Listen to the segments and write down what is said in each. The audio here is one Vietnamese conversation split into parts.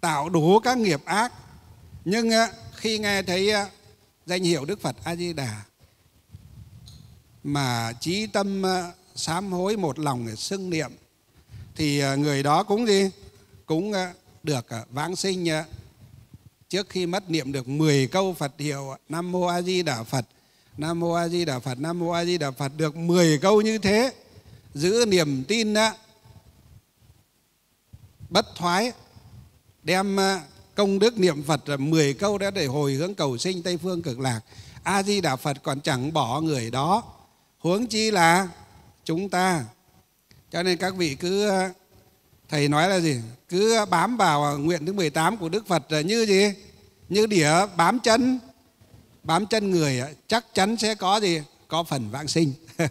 tạo đủ các nghiệp ác. Nhưng ờ, khi nghe thấy ờ, danh hiệu Đức Phật A Di Đà mà trí tâm ờ, sám hối một lòng để xưng niệm, thì người đó cũng gì? Cũng được vãng sinh trước khi mất niệm được 10 câu Phật hiệu Nam mô A Di Đà Phật, Nam mô A Di Đà Phật, Nam mô A Di Đà Phật được 10 câu như thế, giữ niềm tin bất thoái đem à, công đức niệm Phật là 10 câu đã để hồi hướng cầu sinh Tây phương cực lạc. A Di Đà Phật còn chẳng bỏ người đó. Huống chi là chúng ta. Cho nên các vị cứ à, thầy nói là gì? Cứ bám vào nguyện thứ 18 của Đức Phật là như gì? Như đĩa bám chân. Bám chân người à, chắc chắn sẽ có gì? Có phần vãng sinh.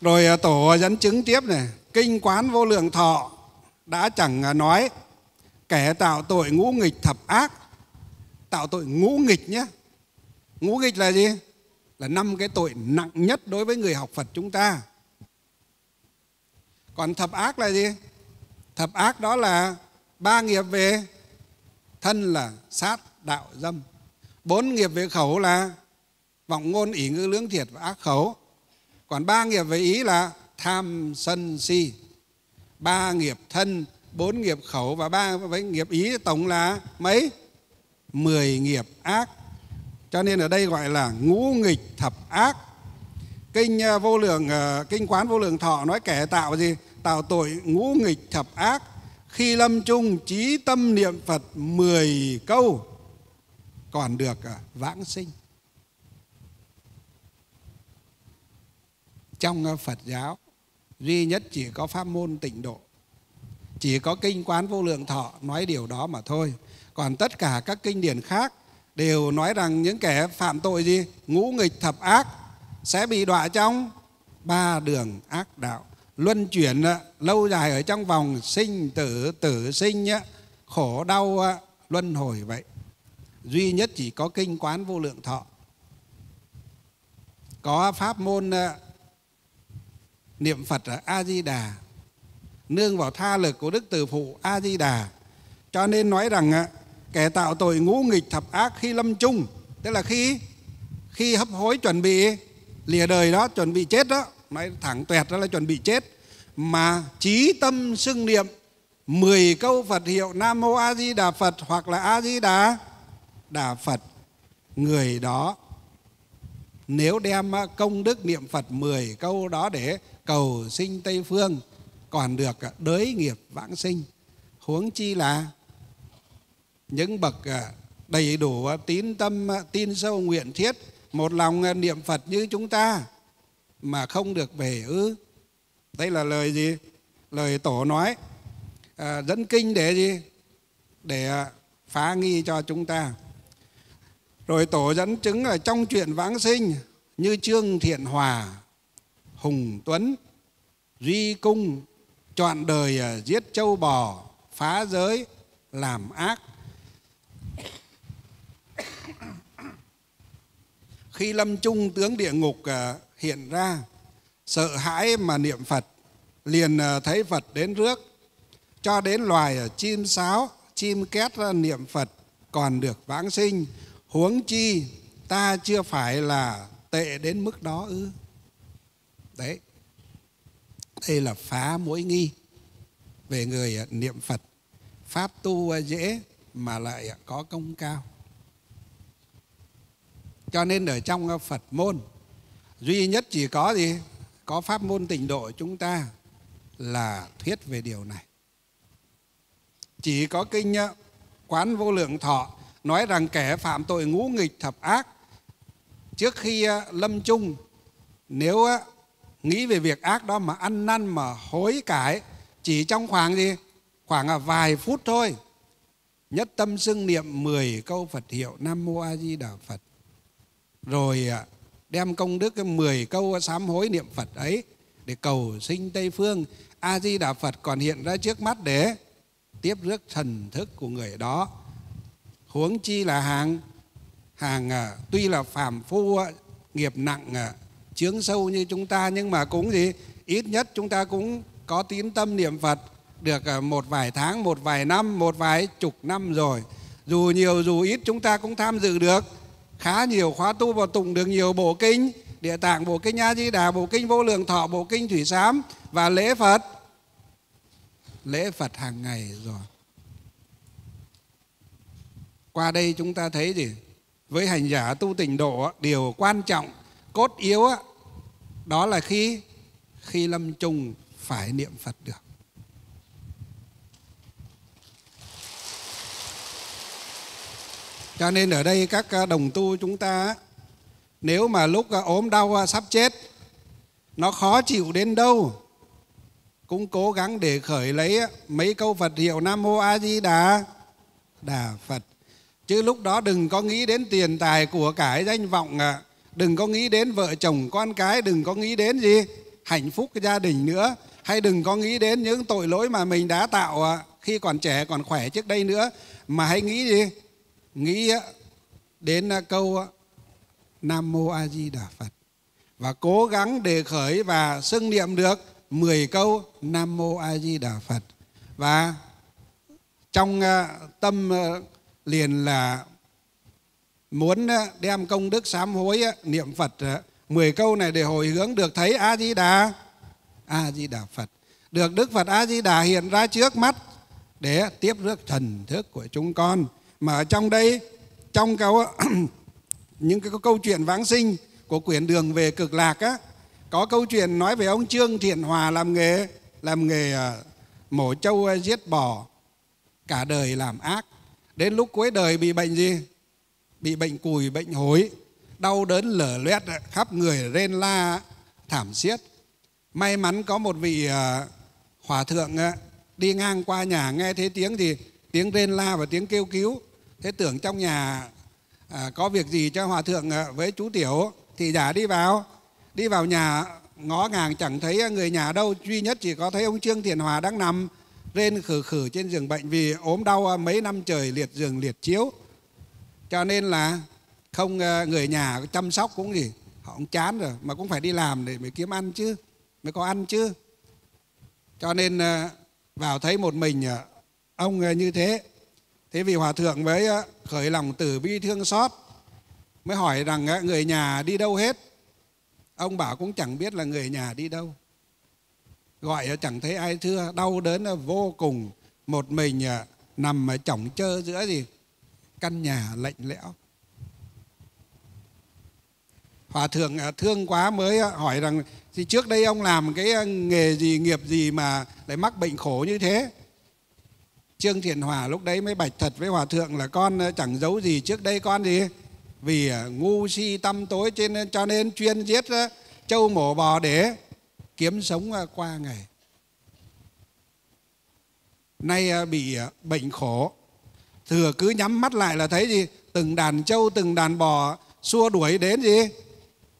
Rồi tổ dẫn chứng tiếp này kinh quán vô lượng thọ, đã chẳng à, nói, kẻ tạo tội ngũ nghịch thập ác. Tạo tội ngũ nghịch nhé. Ngũ nghịch là gì? Là năm cái tội nặng nhất đối với người học phật chúng ta. Còn thập ác là gì? Thập ác đó là ba nghiệp về thân là sát, đạo, dâm. Bốn nghiệp về khẩu là vọng ngôn, ỷ ngữ, lưỡng thiệt và ác khẩu. Còn ba nghiệp về ý là tham sân si. Ba nghiệp thân, bốn nghiệp khẩu và ba với nghiệp ý tổng là mấy? Mười nghiệp ác. Cho nên ở đây gọi là ngũ nghịch thập ác. Kinh ờ, vô lượng ờ, kinh quán vô lượng thọ nói kẻ tạo gì? Tạo tội ngũ nghịch thập ác. Khi lâm chung trí tâm niệm phật mười câu, còn được ờ, vãng sinh. Trong phật giáo duy nhất chỉ có pháp môn tịnh độ. Chỉ có kinh quán vô lượng thọ nói điều đó mà thôi. Còn tất cả các kinh điển khác đều nói rằng những kẻ phạm tội gì? Ngũ nghịch thập ác sẽ bị đọa trong ba đường ác đạo. Luân chuyển ờ, lâu dài ở trong vòng sinh tử tử sinh ờ, khổ đau ờ, luân hồi vậy. Duy nhất chỉ có kinh quán vô lượng thọ. Có pháp môn niệm phật là a di đà nương vào tha lực của đức từ phụ a di đà cho nên nói rằng kẻ tạo tội ngũ nghịch thập ác khi lâm chung, tức là khi khi hấp hối chuẩn bị, lìa đời đó, chuẩn bị chết đó, nói thẳng tuẹt đó là chuẩn bị chết, mà trí tâm xưng niệm 10 câu Phật hiệu Nam Mô A Di Đà Phật hoặc là A Di Đà Đà Phật, người đó, nếu đem công đức niệm Phật 10 câu đó để cầu sinh Tây Phương còn được à, đới nghiệp vãng sinh. Huống chi là những bậc à, đầy đủ à, tín tâm tin sâu nguyện thiết một lòng niệm Phật như chúng ta mà không được về ư. Đây là lời gì? Lời tổ nói à, dẫn kinh để gì? Để phá nghi cho chúng ta. Rồi tổ dẫn chứng là trong chuyện vãng sinh như trương thiện hòa hùng tuấn, duy cung, chọn đời giết châu bò, phá giới, làm ác. Khi lâm chung tướng địa ngục ờ, hiện ra, sợ hãi mà niệm phật, liền ờ, thấy phật đến rước. Cho đến loài chim sáo, chim két ra niệm phật còn được vãng sinh, huống chi ta chưa phải là tệ đến mức đó ư? Đấy. Đây là phá mối nghi về người à, niệm phật. Pháp tu à, dễ mà lại à, có công cao. Cho nên ở trong phật môn, duy nhất chỉ có gì? Có pháp môn tịnh độ chúng ta là thuyết về điều này. Chỉ có kinh quán vô lượng thọ nói rằng kẻ phạm tội ngũ nghịch thập ác, trước khi lâm chung, nếu nghĩ về việc ác đó mà ăn năn, mà hối cải, chỉ trong khoảng gì? Khoảng là vài phút thôi. Nhất tâm xưng niệm 10 câu Phật hiệu Nam Mô A Di Đà Phật. Rồi à, đem công đức cái 10 câu sám hối niệm Phật ấy để cầu sinh Tây Phương. A Di Đà Phật còn hiện ra trước mắt để tiếp rước thần thức của người đó. Huống chi là hàng hàng à, tuy là phàm phu à, nghiệp nặng chướng sâu như chúng ta, nhưng mà cũng gì, ít nhất chúng ta cũng có tín tâm niệm phật được à, một vài tháng, một vài năm, một vài chục năm rồi. Dù nhiều, dù ít, chúng ta cũng tham dự được. Khá nhiều khóa tu và tụng được nhiều bộ kinh, địa tạng, bộ kinh a di đà bộ kinh vô lượng thọ, bộ kinh thủy sám và lễ phật. Lễ phật hàng ngày rồi. Qua đây chúng ta thấy gì? Với hành giả tu tịnh độ, điều quan trọng, cốt yếu đó là khi khi lâm chung phải niệm phật được cho nên ở đây các à, đồng tu chúng ta nếu mà lúc à, ốm đau à, sắp chết, nó khó chịu đến đâu, cũng cố gắng để khởi lấy mấy câu Phật hiệu Nam Mô A Di Đà Đà Phật chứ lúc đó đừng có nghĩ đến tiền tài của cải danh vọng à đừng có nghĩ đến vợ chồng con cái, đừng có nghĩ đến gì? Hạnh phúc gia đình nữa. Hay đừng có nghĩ đến những tội lỗi mà mình đã tạo à, khi còn trẻ, còn khỏe trước đây nữa. Mà hãy nghĩ gì? Nghĩ à, đến à, câu Nam Mô A Di Đà Phật. Và cố gắng đề khởi và xưng niệm được 10 câu Nam Mô A Di Đà Phật. Và trong tâm liền là muốn đem công đức sám hối niệm Phật 10 câu này để hồi hướng được thấy A Di Đà A Di Đà Phật. Được Đức Phật A Di Đà hiện ra trước mắt để tiếp rước thần thức của chúng con. Mà ở trong đây, trong câu những cái câu chuyện vãng sinh của quyển đường về cực lạc, á, có câu chuyện nói về ông Trương Thiện Hòa làm nghề làm nghề à, mổ trâu à, giết bò, cả đời làm ác. Đến lúc cuối đời bị bệnh gì? Bị bệnh cùi bệnh hối đau đớn lở loét khắp người rên la thảm xiết. May mắn có một vị à, hòa thượng đi ngang qua nhà nghe thấy tiếng gì tiếng rên la và tiếng kêu cứu. Thế tưởng trong nhà à, có việc gì cho hòa thượng với chú tiểu thì giả đi vào. Đi vào nhà ngó ngàng chẳng thấy người nhà đâu duy nhất chỉ có thấy ông trương thiền hòa đang nằm rên khử khử trên giường bệnh vì ốm đau mấy năm trời liệt giường liệt chiếu cho nên là không ờ, người nhà chăm sóc cũng gì, họ cũng chán rồi, mà cũng phải đi làm để mới kiếm ăn chứ, mới có ăn chứ. Cho nên ờ, vào thấy một mình ờ, ông như thế. Thế vì hòa thượng mới khởi lòng từ bi thương xót, mới hỏi rằng người nhà đi đâu hết? Ông bảo cũng chẳng biết là người nhà đi đâu. Gọi chẳng thấy ai thưa, đau đớn vô cùng. Một mình nằm ở chỏng chơ giữa gì căn nhà lạnh lẽo. Hòa thượng à, thương quá mới à, hỏi rằng, thì trước đây ông làm cái à, nghề gì, nghiệp gì mà lại mắc bệnh khổ như thế? Trương Thiện Hòa lúc đấy mới bạch thật với Hòa Thượng là, con chẳng giấu gì trước đây con gì vì ngu si tâm tối trên cho nên chuyên giết trâu mổ bò để kiếm sống qua ngày. Nay bị bệnh khổ thừa cứ nhắm mắt lại là thấy gì? Từng đàn trâu, từng đàn bò, xua đuổi đến gì?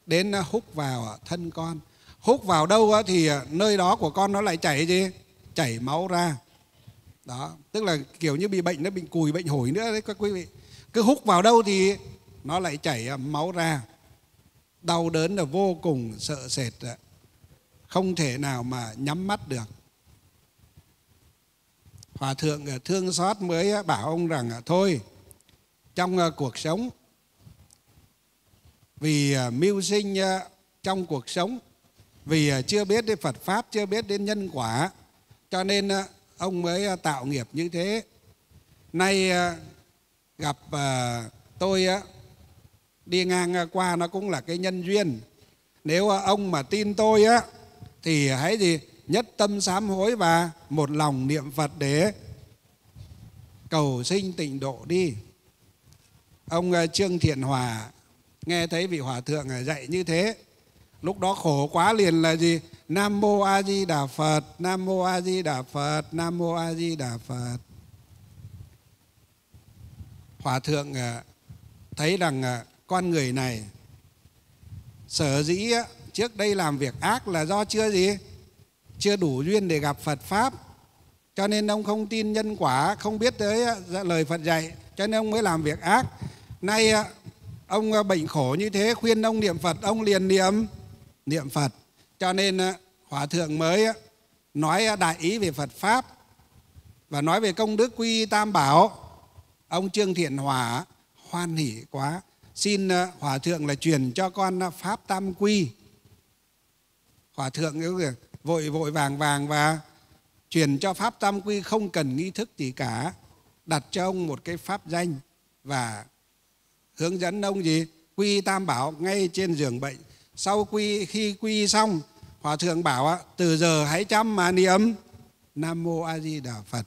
Đến à, hút vào à, thân con. Hút vào đâu à, thì nơi đó của con nó lại chảy gì? Chảy máu ra. Đó, tức là kiểu như bị bệnh nó bị cùi bệnh hổi nữa đấy các quý vị. Cứ hút vào đâu thì nó lại chảy máu ra. Đau đớn là vô cùng, sợ sệt không thể nào mà nhắm mắt được hòa thượng ờ, thương xót mới bảo ông rằng ờ, thôi, ờ, trong cuộc sống, vì mưu sinh trong cuộc sống, vì chưa biết đến Phật pháp, chưa biết đến nhân quả, cho nên ông mới tạo nghiệp như thế. Nay gặp tôi đi ngang qua nó cũng là cái nhân duyên. Nếu ông mà tin tôi, á, thì hãy gì nhất tâm sám hối và một lòng niệm phật để cầu sinh tịnh độ đi. Ông ờ, trương thiện hòa nghe thấy vị hòa thượng ờ, dạy như thế, lúc đó khổ quá liền là gì? Nam mô a di đà phật, nam mô a di đà phật, nam mô a di đà phật. Hòa thượng ờ, thấy rằng con người này sở dĩ trước đây làm việc ác là do chưa gì? Chưa đủ duyên để gặp phật pháp. Cho nên ông không tin nhân quả, không biết tới ờ, dạ, lời phật dạy. Cho nên ông mới làm việc ác. Nay ờ, ông ờ, bệnh khổ như thế, khuyên ông niệm phật, ông liền niệm niệm Phật. Cho nên hòa thượng mới nói đại ý về Phật pháp và nói về công đức quy tam bảo. Ông Trương Thiện Hòa, hoan hỷ quá. Xin hòa thượng là truyền cho con pháp tam quy. Hòa thượng vội vội vàng vàng và truyền cho pháp tam quy không cần nghi thức gì cả. Đặt cho ông một cái pháp danh và hướng dẫn ông gì? Quy tam bảo ngay trên giường bệnh. Sau quy, khi quy xong, hòa thượng bảo từ giờ hãy chăm mà niệm. Nam mô a di đà phật.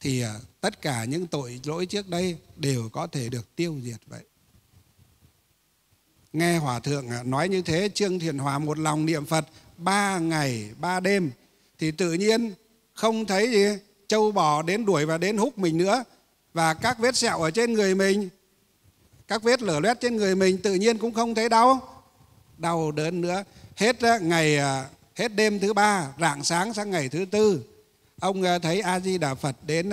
Thì à, tất cả những tội lỗi trước đây đều có thể được tiêu diệt vậy nghe hòa thượng à, nói như thế, trương thiện hòa một lòng niệm phật ba ngày, ba đêm, thì tự nhiên không thấy gì châu bò đến đuổi và đến húc mình nữa. Và các vết sẹo ở trên người mình, các vết lở loét trên người mình tự nhiên cũng không thấy đau. Đau đớn nữa. Hết à, ngày à, hết đêm thứ ba, rạng sáng sang ngày thứ tư, ông thấy a di đà phật đến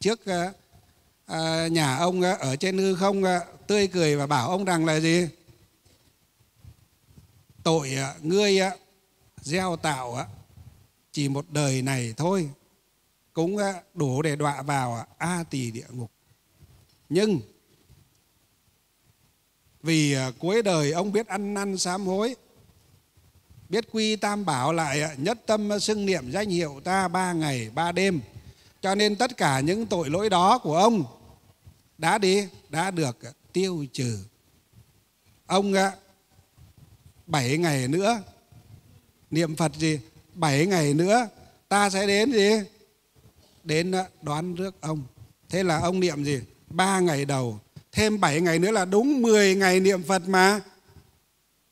trước nhà ông ở trên hư không tươi cười và bảo ông rằng là gì? Tội à, ngươi gieo tạo chỉ một đời này thôi, cũng đủ để đọa vào à, a tỳ địa ngục. Nhưng vì à, cuối đời ông biết ăn năn sám hối, biết quy tam bảo lại nhất tâm xưng niệm danh hiệu ta ba ngày, ba đêm, cho nên tất cả những tội lỗi đó của ông đã đi, đã được tiêu trừ. Ông bảy ngày nữa. Niệm phật gì? Bảy ngày nữa, ta sẽ đến gì? Đến ờ, đoán rước ông. Thế là ông niệm gì? Ba ngày đầu. Thêm bảy ngày nữa là đúng 10 ngày niệm phật mà.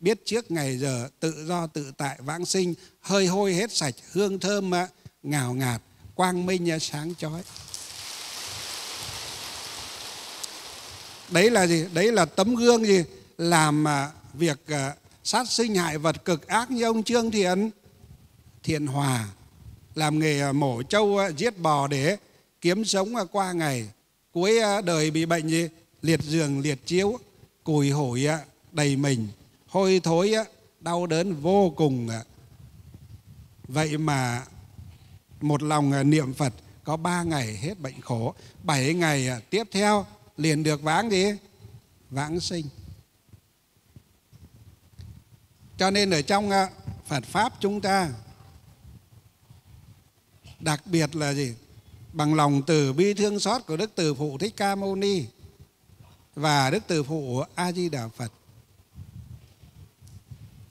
Biết trước ngày giờ tự do tự tại vãng sinh, hơi hôi hết sạch, hương thơm mà ngào ngạt, quang minh sáng chói. Đấy là gì? Đấy là tấm gương gì? Làm ờ, việc ờ, sát sinh hại vật cực ác như ông trương thiện. Thiện hòa làm nghề mổ trâu ờ, giết bò để kiếm sống ờ, qua ngày cuối ờ, đời bị bệnh gì, liệt giường, liệt chiếu, cùi hổi đầy mình, hôi thối đau đớn vô cùng vậy mà một lòng niệm phật có ba ngày hết bệnh khổ, bảy ngày tiếp theo liền được vãng gì? Vãng sinh cho nên ở trong ờ, phật pháp chúng ta đặc biệt là gì? Bằng lòng từ bi thương xót của đức từ phụ thích ca mâu ni và đức từ phụ a di đà phật.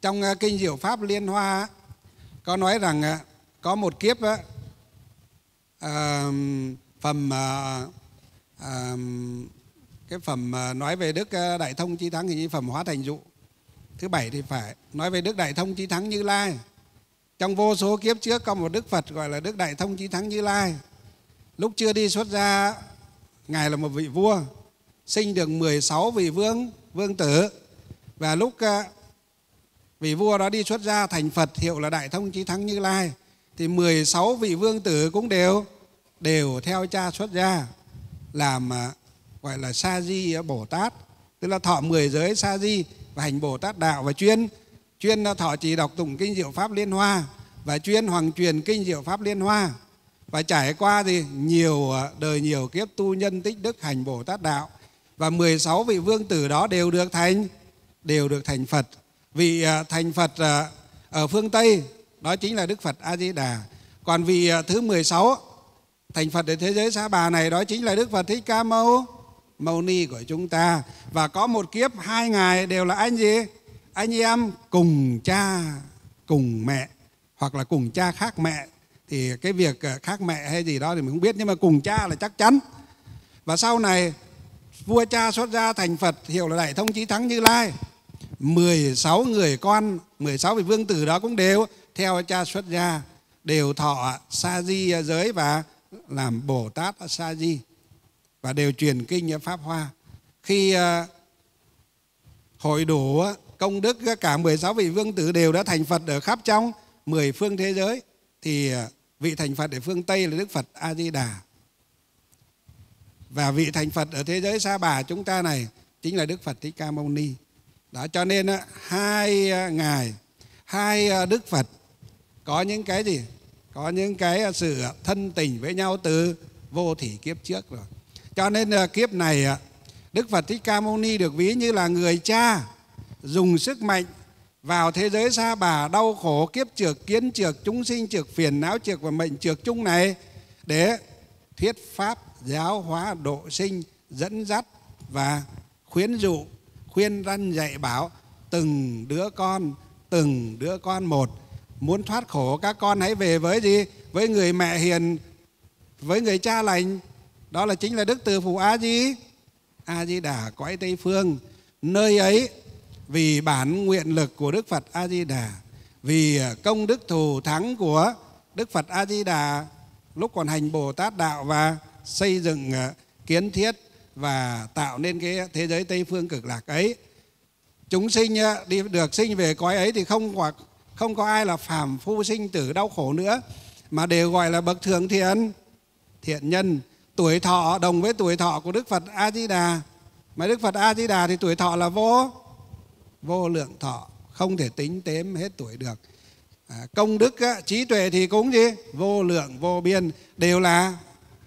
Trong ờ, kinh diệu pháp liên hoa, có nói rằng ờ, có một kiếp phẩm cái phẩm nói về đức đại thông chí thắng thì như phẩm hóa thành dụ thứ bảy thì phải nói về đức đại thông chí thắng như lai. Trong vô số kiếp trước có một đức phật gọi là đức đại thông chí thắng như lai. Lúc chưa đi xuất gia, ngài là một vị vua, sinh được 16 vị vương vương tử. Và lúc ờ, vị vua đó đi xuất gia thành Phật, hiệu là Đại Thông Chí Thắng Như Lai, thì 16 vị vương tử cũng đều đều theo cha xuất gia, làm ờ, gọi là sa di Bồ Tát. Tức là thọ 10 giới sa di và hành Bồ Tát đạo và chuyên chuyên thọ trì đọc tụng kinh diệu pháp liên hoa và chuyên hoàng truyền kinh diệu pháp liên hoa. Và trải qua thì nhiều ờ, đời nhiều kiếp tu nhân tích đức hành Bồ Tát đạo và 16 vị vương tử đó đều được thành, đều được thành Phật. Vị ờ, thành Phật ờ, ở phương Tây, đó chính là Đức Phật A Di Đà. Còn vị thứ 16 thành Phật ở thế giới Sa Bà này, đó chính là Đức Phật Thích Ca Mâu. Mâu Ni của chúng ta và có một kiếp hai ngài đều là anh gì? Anh em cùng cha, cùng mẹ, hoặc là cùng cha khác mẹ thì cái việc ờ, khác mẹ hay gì đó thì mình không biết, nhưng mà cùng cha là chắc chắn. Và sau này, vua cha xuất gia thành Phật hiệu là Đại Thông Chí Thắng Như Lai 16 người con 16 vị vương tử đó cũng đều theo cha xuất gia đều thọ sa di giới và làm bồ tát sa di và đều truyền kinh pháp hoa. Khi ờ, hội đủ công đức cả 16 vị vương tử đều đã thành Phật ở khắp trong 10 phương thế giới, thì ờ, vị thành Phật ở phương Tây là Đức Phật A Di Đà và vị thành Phật ở thế giới Sa Bà chúng ta này chính là Đức Phật Thích Ca Mâu Ni. Đó, cho nên hai ờ, ngài, hai đức phật có những cái gì? Có những cái sự thân tình với nhau từ vô thỉ kiếp trước rồi cho nên là kiếp này ờ, Đức Phật Thích Ca Mâu Ni được ví như là người cha dùng sức mạnh vào thế giới xa bà đau khổ, kiếp trược, kiến trược, chúng sinh trược, phiền não trược và mệnh trược chung này để thuyết pháp giáo hóa độ sinh, dẫn dắt và khuyến dụ, khuyên răn dạy bảo từng đứa con, từng đứa con một. Muốn thoát khổ, các con hãy về với gì? Với người mẹ hiền, với người cha lành đó là chính là đức từ phụ a di. A di đà cõi tây phương. Nơi ấy, vì bản nguyện lực của đức phật a di đà, vì ờ, công đức thù thắng của đức phật a di đà, lúc còn hành bồ tát đạo và xây dựng ờ, kiến thiết và tạo nên cái thế giới tây phương cực lạc ấy. Chúng sinh ờ, đi, được sinh về cõi ấy thì không hoặc, không có ai là phàm phu sinh tử đau khổ nữa, mà đều gọi là bậc thượng thiện thiện nhân tuổi thọ đồng với tuổi thọ của Đức Phật A Di Đà mà Đức Phật A Di Đà thì tuổi thọ là vô. Vô lượng thọ không thể tính tếm hết tuổi được. À, công đức á, trí tuệ thì cũng gì? Vô lượng vô biên đều là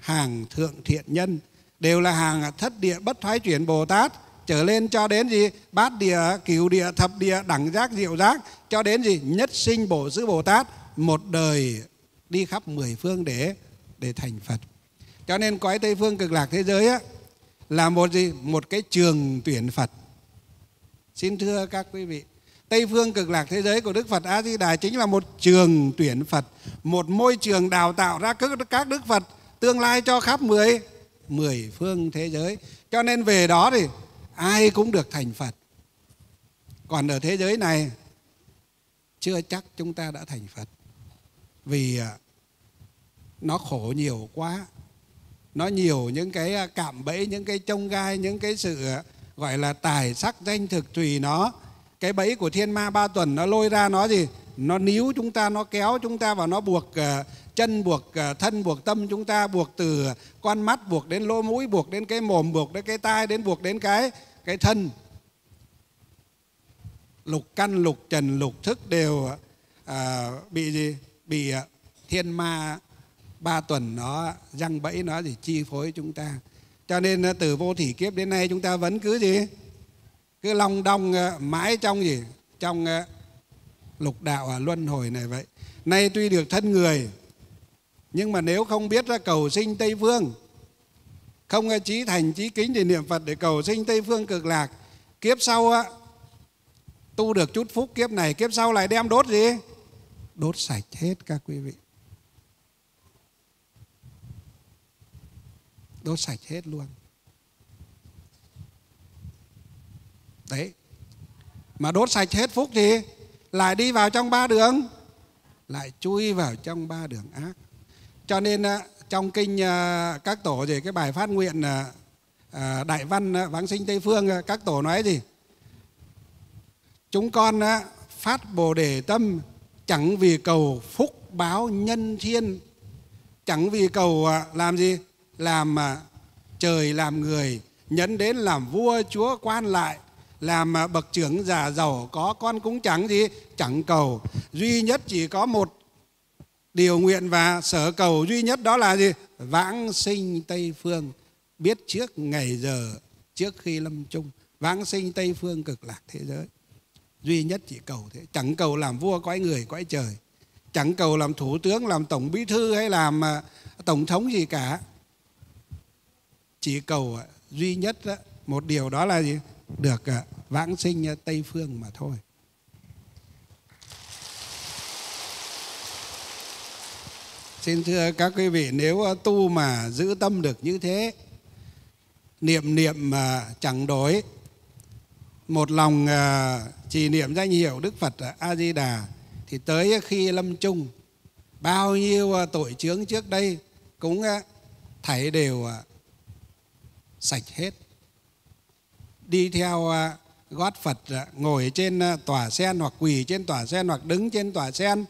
hàng thượng thiện nhân đều là hàng thất địa bất thoái chuyển bồ tát. Trở lên cho đến gì? Bát địa cửu địa thập địa đẳng giác diệu giác. Cho đến gì? Nhất sinh bổ sư bồ tát. Một đời đi khắp mười phương để để thành phật cho nên cõi tây phương cực lạc thế giới á, là một gì? Một cái trường tuyển phật. Xin thưa các quý vị tây phương cực lạc thế giới của đức phật a di đà chính là một trường tuyển phật một môi trường đào tạo ra các đức phật tương lai cho khắp mười mười phương thế giới. Cho nên về đó thì ai cũng được thành phật. Còn ở thế giới này chưa chắc chúng ta đã thành phật. Vì à, nó khổ nhiều quá nó nhiều những cái à, cạm bẫy những cái trông gai những cái sự à, gọi là tài sắc danh thực tùy nó. Cái bẫy của thiên ma ba tuần nó lôi ra nó gì? Nó níu chúng ta nó kéo chúng ta và nó buộc à, chân buộc thân buộc tâm chúng ta buộc từ con mắt buộc đến lỗ mũi buộc đến cái mồm buộc đến cái tai đến buộc đến cái cái thân. Lục căn lục trần lục thức đều à, bị gì? Bị thiên ma ba tuần nó răng bẫy nó thì chi phối chúng ta. Cho nên ờ, từ vô thủy kiếp đến nay chúng ta vẫn cứ gì? Cứ long đong ờ, mãi trong gì? Trong ờ, lục đạo à, luân hồi này vậy. Nay tuy được thân người nhưng mà nếu không biết ra cầu sinh tây phương không trí thành trí kính thì niệm phật để cầu sinh tây phương cực lạc kiếp sau á tu được chút phúc kiếp này kiếp sau lại đem đốt gì? Đốt sạch hết các quý vị. Đốt sạch hết luôn. Đấy. Mà đốt sạch hết phúc thì lại đi vào trong ba đường. Lại chui vào trong ba đường ác. Cho nên à, trong kinh à, các tổ gì cái bài phát nguyện à, đại văn vãng sinh tây phương các tổ nói gì? Chúng con phát bồ đề tâm chẳng vì cầu phúc báo nhân thiên. Chẳng vì cầu làm gì? Làm trời làm người, nhấn đến làm vua chúa quan lại. Làm bậc trưởng già giàu có con cũng chẳng gì? Chẳng cầu. Duy nhất chỉ có một điều nguyện và sở cầu duy nhất đó là gì? Vãng sinh tây phương. Biết trước ngày giờ, trước khi lâm chung. Vãng sinh tây phương cực lạc thế giới. Duy nhất chỉ cầu thế. Chẳng cầu làm vua cõi người cõi trời. Chẳng cầu làm thủ tướng, làm tổng bí thư hay làm à, tổng thống gì cả chỉ cầu à, duy nhất một điều đó là gì? Được à, vãng sinh à, tây phương mà thôi. Xin thưa các quý vị, nếu tu mà giữ tâm được như thế, niệm niệm mà chẳng đổi, một lòng chỉ niệm danh hiệu đức phật a di đà thì tới khi lâm chung, bao nhiêu tội chướng trước đây cũng thảy đều sạch hết. Đi theo à, gót Phật à, ngồi trên à, tòa sen hoặc quỳ trên tòa sen hoặc đứng trên tòa sen,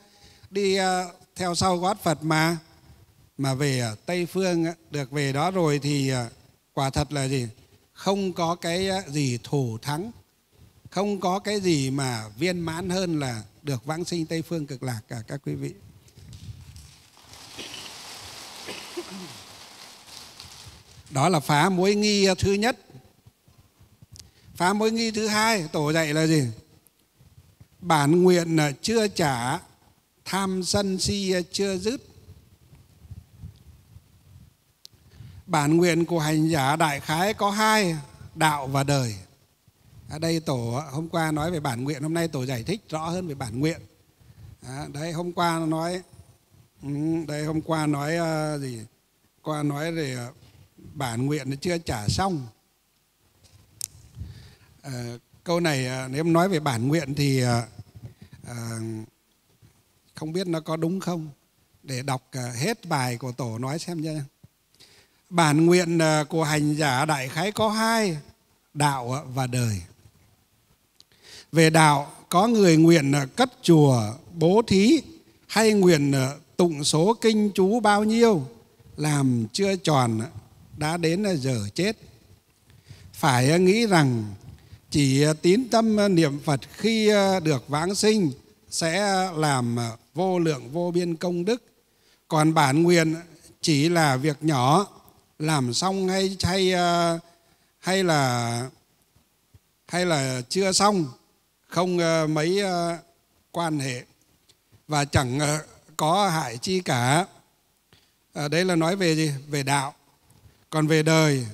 đi theo sau gót Phật mà. Mà về Tây phương được về đó rồi thì quả thật là gì? Không có cái gì thủ thắng. Không có cái gì mà viên mãn hơn là được vãng sinh Tây phương cực lạc cả, các quý vị. Đó là phá mối nghi ờ, thứ nhất. Phá mối nghi thứ hai tổ dạy là gì? Bản nguyện ờ, chưa trả tham sân si ờ, chưa dứt. Bản nguyện của hành giả đại khái có hai đạo và đời. Ở đây tổ hôm qua nói về bản nguyện hôm nay tổ giải thích rõ hơn về bản nguyện. À, đấy hôm qua nói ừ, đây hôm qua nói uh, gì? Qua nói về uh, bản nguyện nó chưa trả xong. À, câu này ờ, nếu nói về bản nguyện thì à, không biết nó có đúng không? Để đọc hết bài của tổ nói xem nhé bản nguyện của hành giả đại khái có hai đạo và đời. Về đạo có người nguyện cất chùa bố thí hay nguyện tụng số kinh chú bao nhiêu làm chưa tròn đã đến giờ chết. Phải nghĩ rằng chỉ tín tâm niệm phật khi được vãng sinh sẽ làm vô lượng vô biên công đức. Còn bản nguyện chỉ là việc nhỏ, làm xong hay hay hay là hay là chưa xong, không mấy quan hệ. Và chẳng có hại chi cả. Đây đấy là nói về gì? Về đạo còn về đời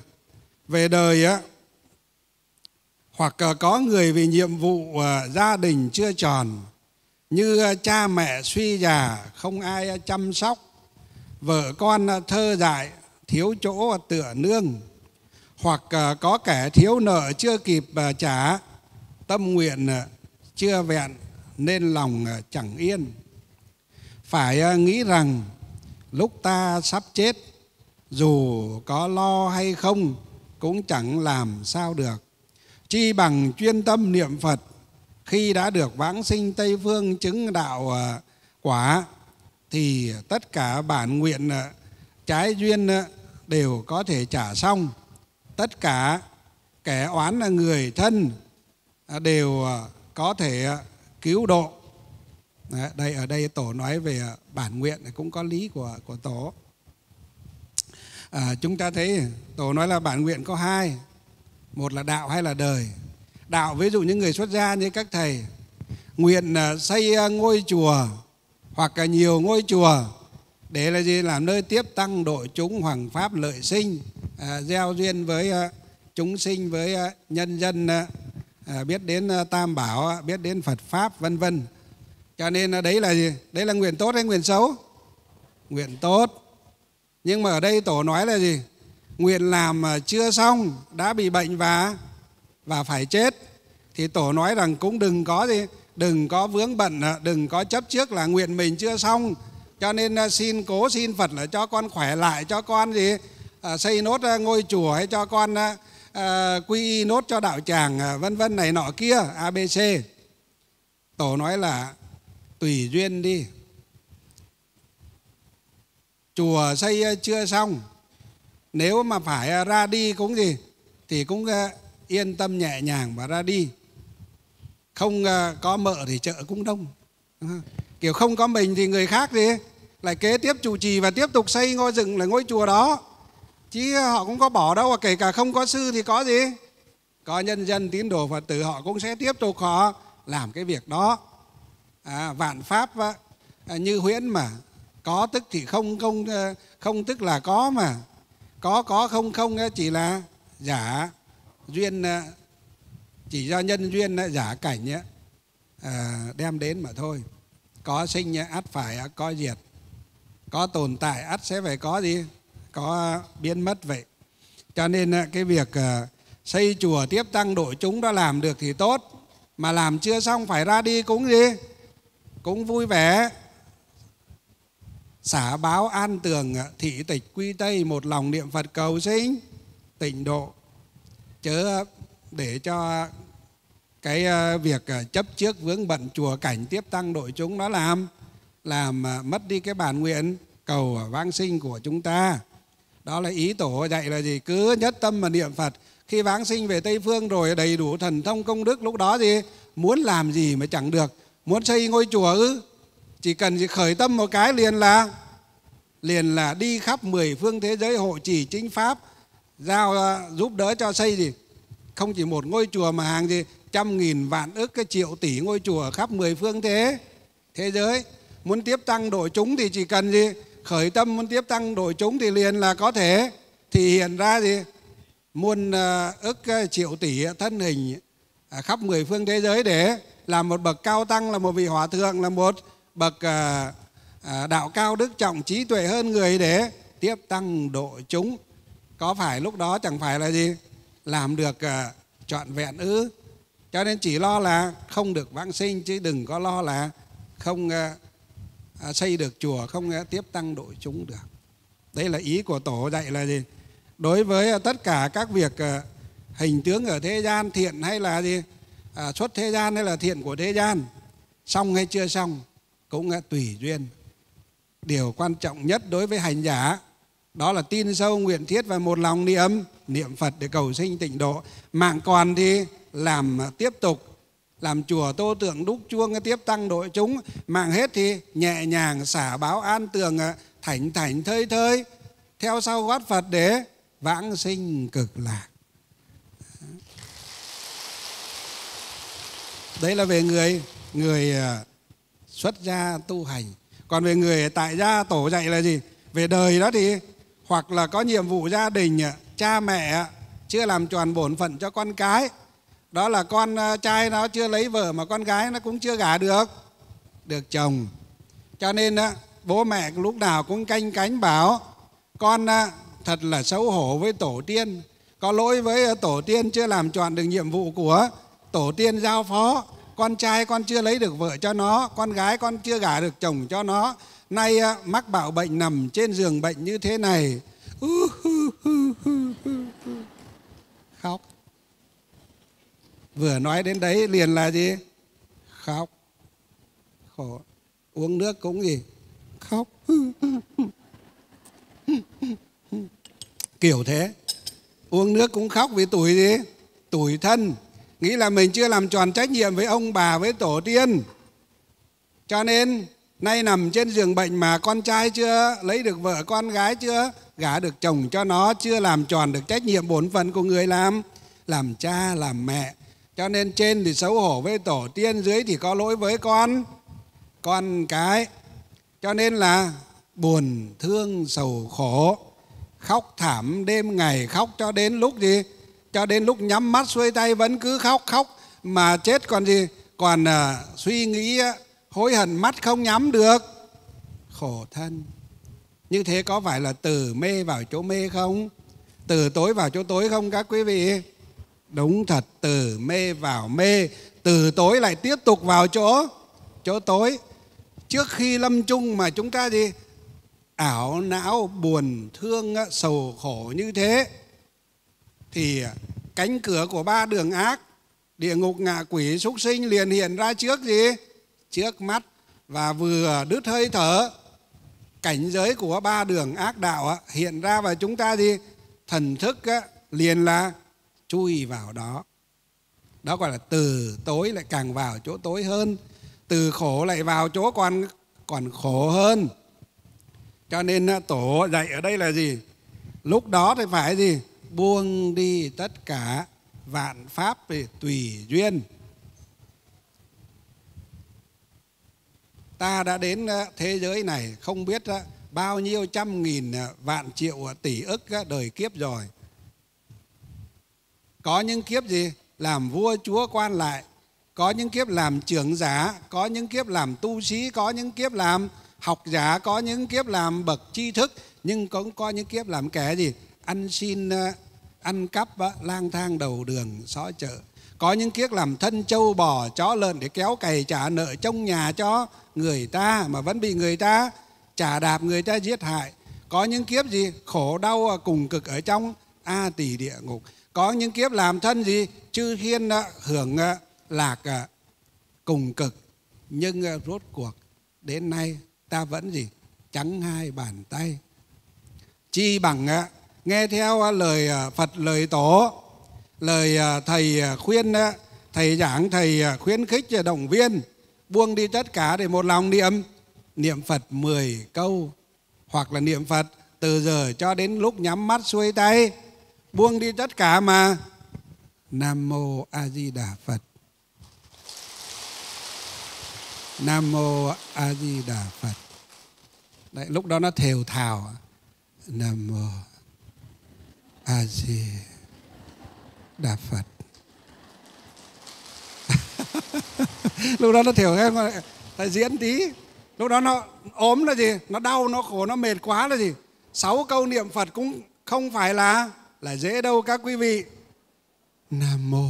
về đời á, hoặc có người vì nhiệm vụ à, gia đình chưa tròn, như à, cha mẹ suy già, không ai à, chăm sóc, vợ con thơ dại, thiếu chỗ tựa nương, hoặc có kẻ thiếu nợ chưa kịp trả, tâm nguyện chưa vẹn, nên lòng chẳng yên. Phải nghĩ rằng, lúc ta sắp chết dù có lo hay không cũng chẳng làm sao được. Chi bằng chuyên tâm niệm phật, khi đã được vãng sinh tây phương chứng đạo à, quả, thì tất cả bản nguyện à, trái duyên à, đều có thể trả xong. Tất cả kẻ oán là người thân đều có thể cứu độ. Đây, ở đây tổ nói về bản nguyện, cũng có lý của của tổ à, chúng ta thấy tổ nói là bản nguyện có hai. Một là đạo hay là đời? Đạo ví dụ những người xuất gia như các thầy nguyện à, xây à, ngôi chùa hoặc là nhiều ngôi chùa để là gì? Làm nơi tiếp tăng đội chúng hoàng pháp lợi sinh à, gieo duyên với à, chúng sinh với nhân dân À, biết đến à, tam bảo biết đến phật pháp vân vân. Cho nên đấy là gì? Đấy là nguyện tốt hay nguyện xấu? Nguyện tốt nhưng mà ở đây tổ nói là gì? Nguyện làm mà chưa xong đã bị bệnh và và phải chết. Thì tổ nói rằng cũng đừng có gì đừng có vướng bận đừng có chấp trước là nguyện mình chưa xong. Cho nên à, xin cố xin phật là cho con khỏe lại cho con gì? À, xây nốt à, ngôi chùa hay cho con à, quy y nốt cho đạo tràng vân vân này nọ kia abc tổ nói là tùy duyên đi chùa xây chưa xong. Nếu mà phải ra đi cũng gì thì cũng yên tâm nhẹ nhàng và ra đi. Không có mợ thì chợ cũng đông. Kiểu không có mình thì người khác gì? Lại kế tiếp chủ trì và tiếp tục xây ngôi rừng là ngôi chùa đó. Chứ họ cũng có bỏ đâu kể cả không có sư thì có gì? Có nhân dân tín đồ phật tử họ cũng sẽ tiếp tục họ làm cái việc đó. À, vạn pháp vâng. à, như huyễn mà có tức thì không không ờ, không tức là có mà. Có có, không không ờ, chỉ là giả duyên ờ, chỉ do nhân duyên giả cảnh nhé đem đến mà thôi. Có sinh ắt phải có diệt. Có tồn tại ắt sẽ phải có gì? Có biến mất vậy. Cho nên cái việc xây chùa tiếp tăng đội chúng đã làm được thì tốt. Mà làm chưa xong phải ra đi cũng gì? Cũng vui vẻ xả báo an tường, thị tịch quy tây, một lòng niệm phật cầu sinh. Tịnh độ. Chớ để cho cái ờ, việc ờ, chấp trước vướng bận chùa cảnh tiếp tăng đội chúng nó làm làm ờ, mất đi cái bản nguyện cầu vang sinh của chúng ta. Đó là ý tổ dạy là gì? Cứ nhất tâm mà niệm phật. Khi vãng sinh về tây phương rồi, đầy đủ thần thông công đức, lúc đó gì muốn làm gì mà chẳng được? Muốn xây ngôi chùa ư? Chỉ cần chỉ khởi tâm một cái liền là liền là đi khắp mười phương thế giới hộ trì chính pháp, giao ờ, giúp đỡ cho xây gì. Không chỉ một ngôi chùa mà hàng gì, trăm nghìn vạn ức cái triệu tỷ ngôi chùa khắp mười phương thế thế giới. Muốn tiếp tăng đội chúng thì chỉ cần gì, khởi tâm muốn tiếp tăng đội chúng thì liền là có thể. Thì hiện ra gì, muôn ờ, ức ờ, triệu tỷ thân hình à, khắp mười phương thế giới để làm một bậc cao tăng, là một vị hòa thượng, là một bậc à, à, đạo cao đức trọng trí tuệ hơn người để tiếp tăng độ chúng. Có phải lúc đó chẳng phải là gì? Làm được à, trọn vẹn ư? Cho nên chỉ lo là không được vãng sinh chứ đừng có lo là không à, à, xây được chùa không tiếp tăng độ chúng được. Đấy là ý của tổ dạy là gì? Đối với tất cả các việc hình tướng ở thế gian thiện hay là gì? À, xuất thế gian hay là thiện của thế gian. Xong hay chưa xong? Cũng à, tùy duyên. Điều quan trọng nhất đối với hành giả, đó là tin sâu nguyện thiết và một lòng niệm niệm phật để cầu sinh tịnh độ. Mạng còn thì làm à, tiếp tục, làm chùa tô tượng đúc chuông à, tiếp tăng đội chúng. Mạng hết thì nhẹ nhàng xả báo an tường thảnh thảnh thơi thơi, theo sau gót phật để vãng sinh cực lạc. Đấy là về người người xuất gia tu hành. Còn về người tại gia tổ dạy là gì? Về đời đó thì, hoặc là có nhiệm vụ gia đình, cha mẹ, chưa làm tròn bổn phận cho con cái. Đó là con ờ, trai nó chưa lấy vợ mà con gái nó cũng chưa gả được được chồng. Cho nên ờ, bố mẹ lúc nào cũng canh cánh bảo, con ờ, thật là xấu hổ với tổ tiên. Có lỗi với tổ tiên chưa làm tròn được nhiệm vụ của tổ tiên giao phó con trai con chưa lấy được vợ cho nó, con gái con chưa gả được chồng cho nó, nay ờ, mắc bạo bệnh nằm trên giường bệnh như thế này. Khóc. Vừa nói đến đấy liền là gì? Khóc. Khổ. Uống nước cũng gì? Khóc. Kiểu thế. Uống nước cũng khóc vì tuổi gì? Tuổi thân nghĩ là mình chưa làm tròn trách nhiệm với ông bà, với tổ tiên. Cho nên, nay nằm trên giường bệnh mà con trai chưa lấy được vợ, con gái chưa gả được chồng cho nó, chưa làm tròn được trách nhiệm bổn phận của người làm làm cha, làm mẹ. Cho nên trên thì xấu hổ với tổ tiên, dưới thì có lỗi với con con cái. Cho nên là buồn, thương, sầu khổ. Khóc thảm đêm ngày, khóc cho đến lúc gì? Cho đến lúc nhắm mắt xuôi tay vẫn cứ khóc khóc mà chết còn gì còn à, suy nghĩ hối hận mắt không nhắm được. Khổ thân. Như thế có phải là từ mê vào chỗ mê không? Từ tối vào chỗ tối không các quý vị? Đúng thật từ mê vào mê từ tối lại tiếp tục vào chỗ chỗ tối. Trước khi lâm chung mà chúng ta gì ảo não buồn thương sầu khổ như thế thì à, cánh cửa của ba đường ác, địa ngục ngạ quỷ súc sinh liền hiện ra trước gì? Trước mắt, và vừa đứt hơi thở. Cảnh giới của ba đường ác đạo à, hiện ra và chúng ta gì thần thức liền là chui vào đó. Đó gọi là từ tối lại càng vào chỗ tối hơn. Từ khổ lại vào chỗ còn còn khổ hơn. Cho nên tổ dạy ở đây là gì? Lúc đó thì phải gì? Buông đi tất cả vạn pháp về tùy duyên. Ta đã đến ờ, thế giới này không biết ờ, bao nhiêu trăm nghìn ờ, vạn triệu tỷ ức đời kiếp rồi. Có những kiếp gì? Làm vua chúa quan lại. Có những kiếp làm trưởng giả. Có những kiếp làm tu sĩ. Có những kiếp làm học giả. Có những kiếp làm bậc tri thức. Nhưng cũng có những kiếp làm kẻ gì? Ăn xin ờ, ăn cắp ờ, lang thang đầu đường, xó chợ. Có những kiếp làm thân trâu bò chó lợn để kéo cày trả nợ trong nhà cho người ta mà vẫn bị người ta trả đạp, người ta giết hại. Có những kiếp gì khổ đau ờ, cùng cực ở trong a tỷ địa ngục. Có những kiếp làm thân gì chư thiên hưởng lạc cùng cực. Nhưng rốt cuộc đến nay ta vẫn gì? Trắng hai bàn tay. Chi bằng nghe theo à, lời à, phật, lời tổ, lời à, thầy khuyên thầy giảng, thầy khuyến khích động viên, buông đi tất cả để một lòng niệm. Niệm phật 10 câu, hoặc là niệm phật từ giờ cho đến lúc nhắm mắt xuôi tay, buông đi tất cả mà. Nam mô a di đà phật. Nam mô a di đà phật. Đấy, lúc đó nó thều thào. Nam mô a di đà phật. Lúc đó nó thiểu em lại diễn tí. Lúc đó nó ốm là gì? Nó đau, nó khổ, nó mệt quá là gì? Sáu câu niệm phật cũng không phải là là dễ đâu các quý vị. Nam mô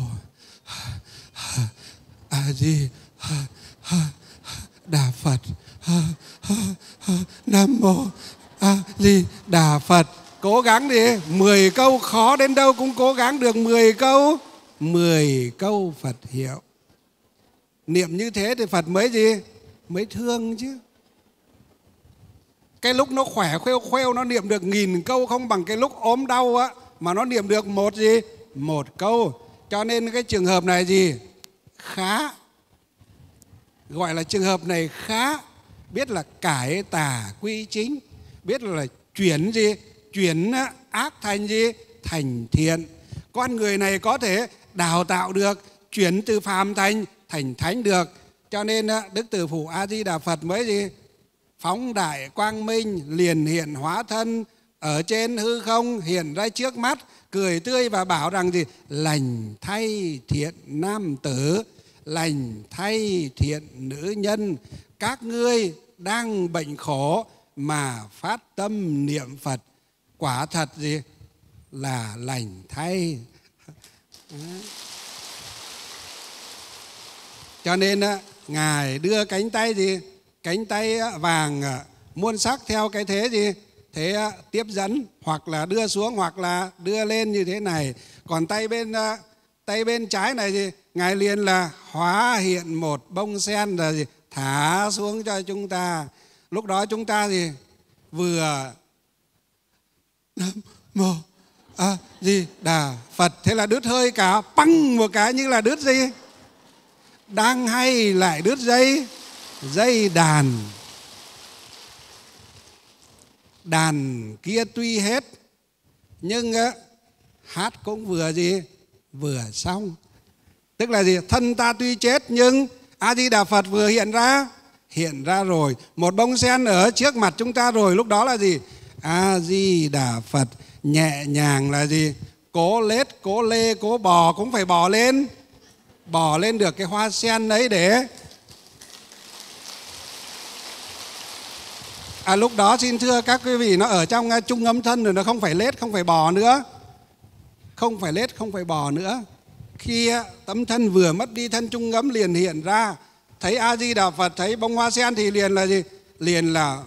a di đà phật. Nam mô a di đà phật cố gắng đi, mười câu khó đến đâu cũng cố gắng được mười câu. Mười câu phật hiệu. Niệm như thế thì phật mới gì? Mới thương chứ. Cái lúc nó khỏe khêu khoeo nó niệm được nghìn câu không bằng cái lúc ốm đau á, mà nó niệm được một gì? Một câu. Cho nên cái trường hợp này gì? Khá. Gọi là trường hợp này khá. Biết là cải tà quy chính. Biết là chuyển gì? Chuyển ác thành gì thành thiện. Con người này có thể đào tạo được, chuyển từ phàm thành thành thánh được. Cho nên đức từ phụ a di đà phật mới gì? Phóng đại quang minh, liền hiện hóa thân, ở trên hư không, hiện ra trước mắt, cười tươi và bảo rằng gì? Lành thay thiện nam tử, lành thay thiện nữ nhân. Các ngươi đang bệnh khổ mà phát tâm niệm phật quả thật gì? Là lành thay. Cho nên ngài đưa cánh tay gì? Cánh tay vàng à, muôn sắc theo cái thế gì? Thế tiếp dẫn, hoặc là đưa xuống, hoặc là đưa lên như thế này. Còn tay bên tay bên trái này gì ngài liền là hóa hiện một bông sen là gì? Thả xuống cho chúng ta. Lúc đó chúng ta gì? Vừa nam mô a di đà phật. Thế là đứt hơi cả păng một cái như là đứt gì? Đang hay lại đứt dây? Dây đàn. Đàn kia tuy hết, nhưng ờ, hát cũng vừa gì? Vừa xong. Tức là gì? Thân ta tuy chết, nhưng a di đà phật vừa hiện ra. Hiện ra rồi. Một bông sen ở trước mặt chúng ta rồi. Lúc đó là gì? A di đà phật, nhẹ nhàng là gì? Cố lết, cố lê, cố bò cũng phải bò lên. Bò lên được cái hoa sen đấy để à lúc đó xin thưa các quý vị, nó ở trong à, trung âm thân rồi, nó không phải lết, không phải bò nữa. Không phải lết, không phải bò nữa. Khi à, tấm thân vừa mất đi thân trung ấm liền hiện ra, thấy a di đà phật, thấy bông hoa sen thì liền là gì? Liền là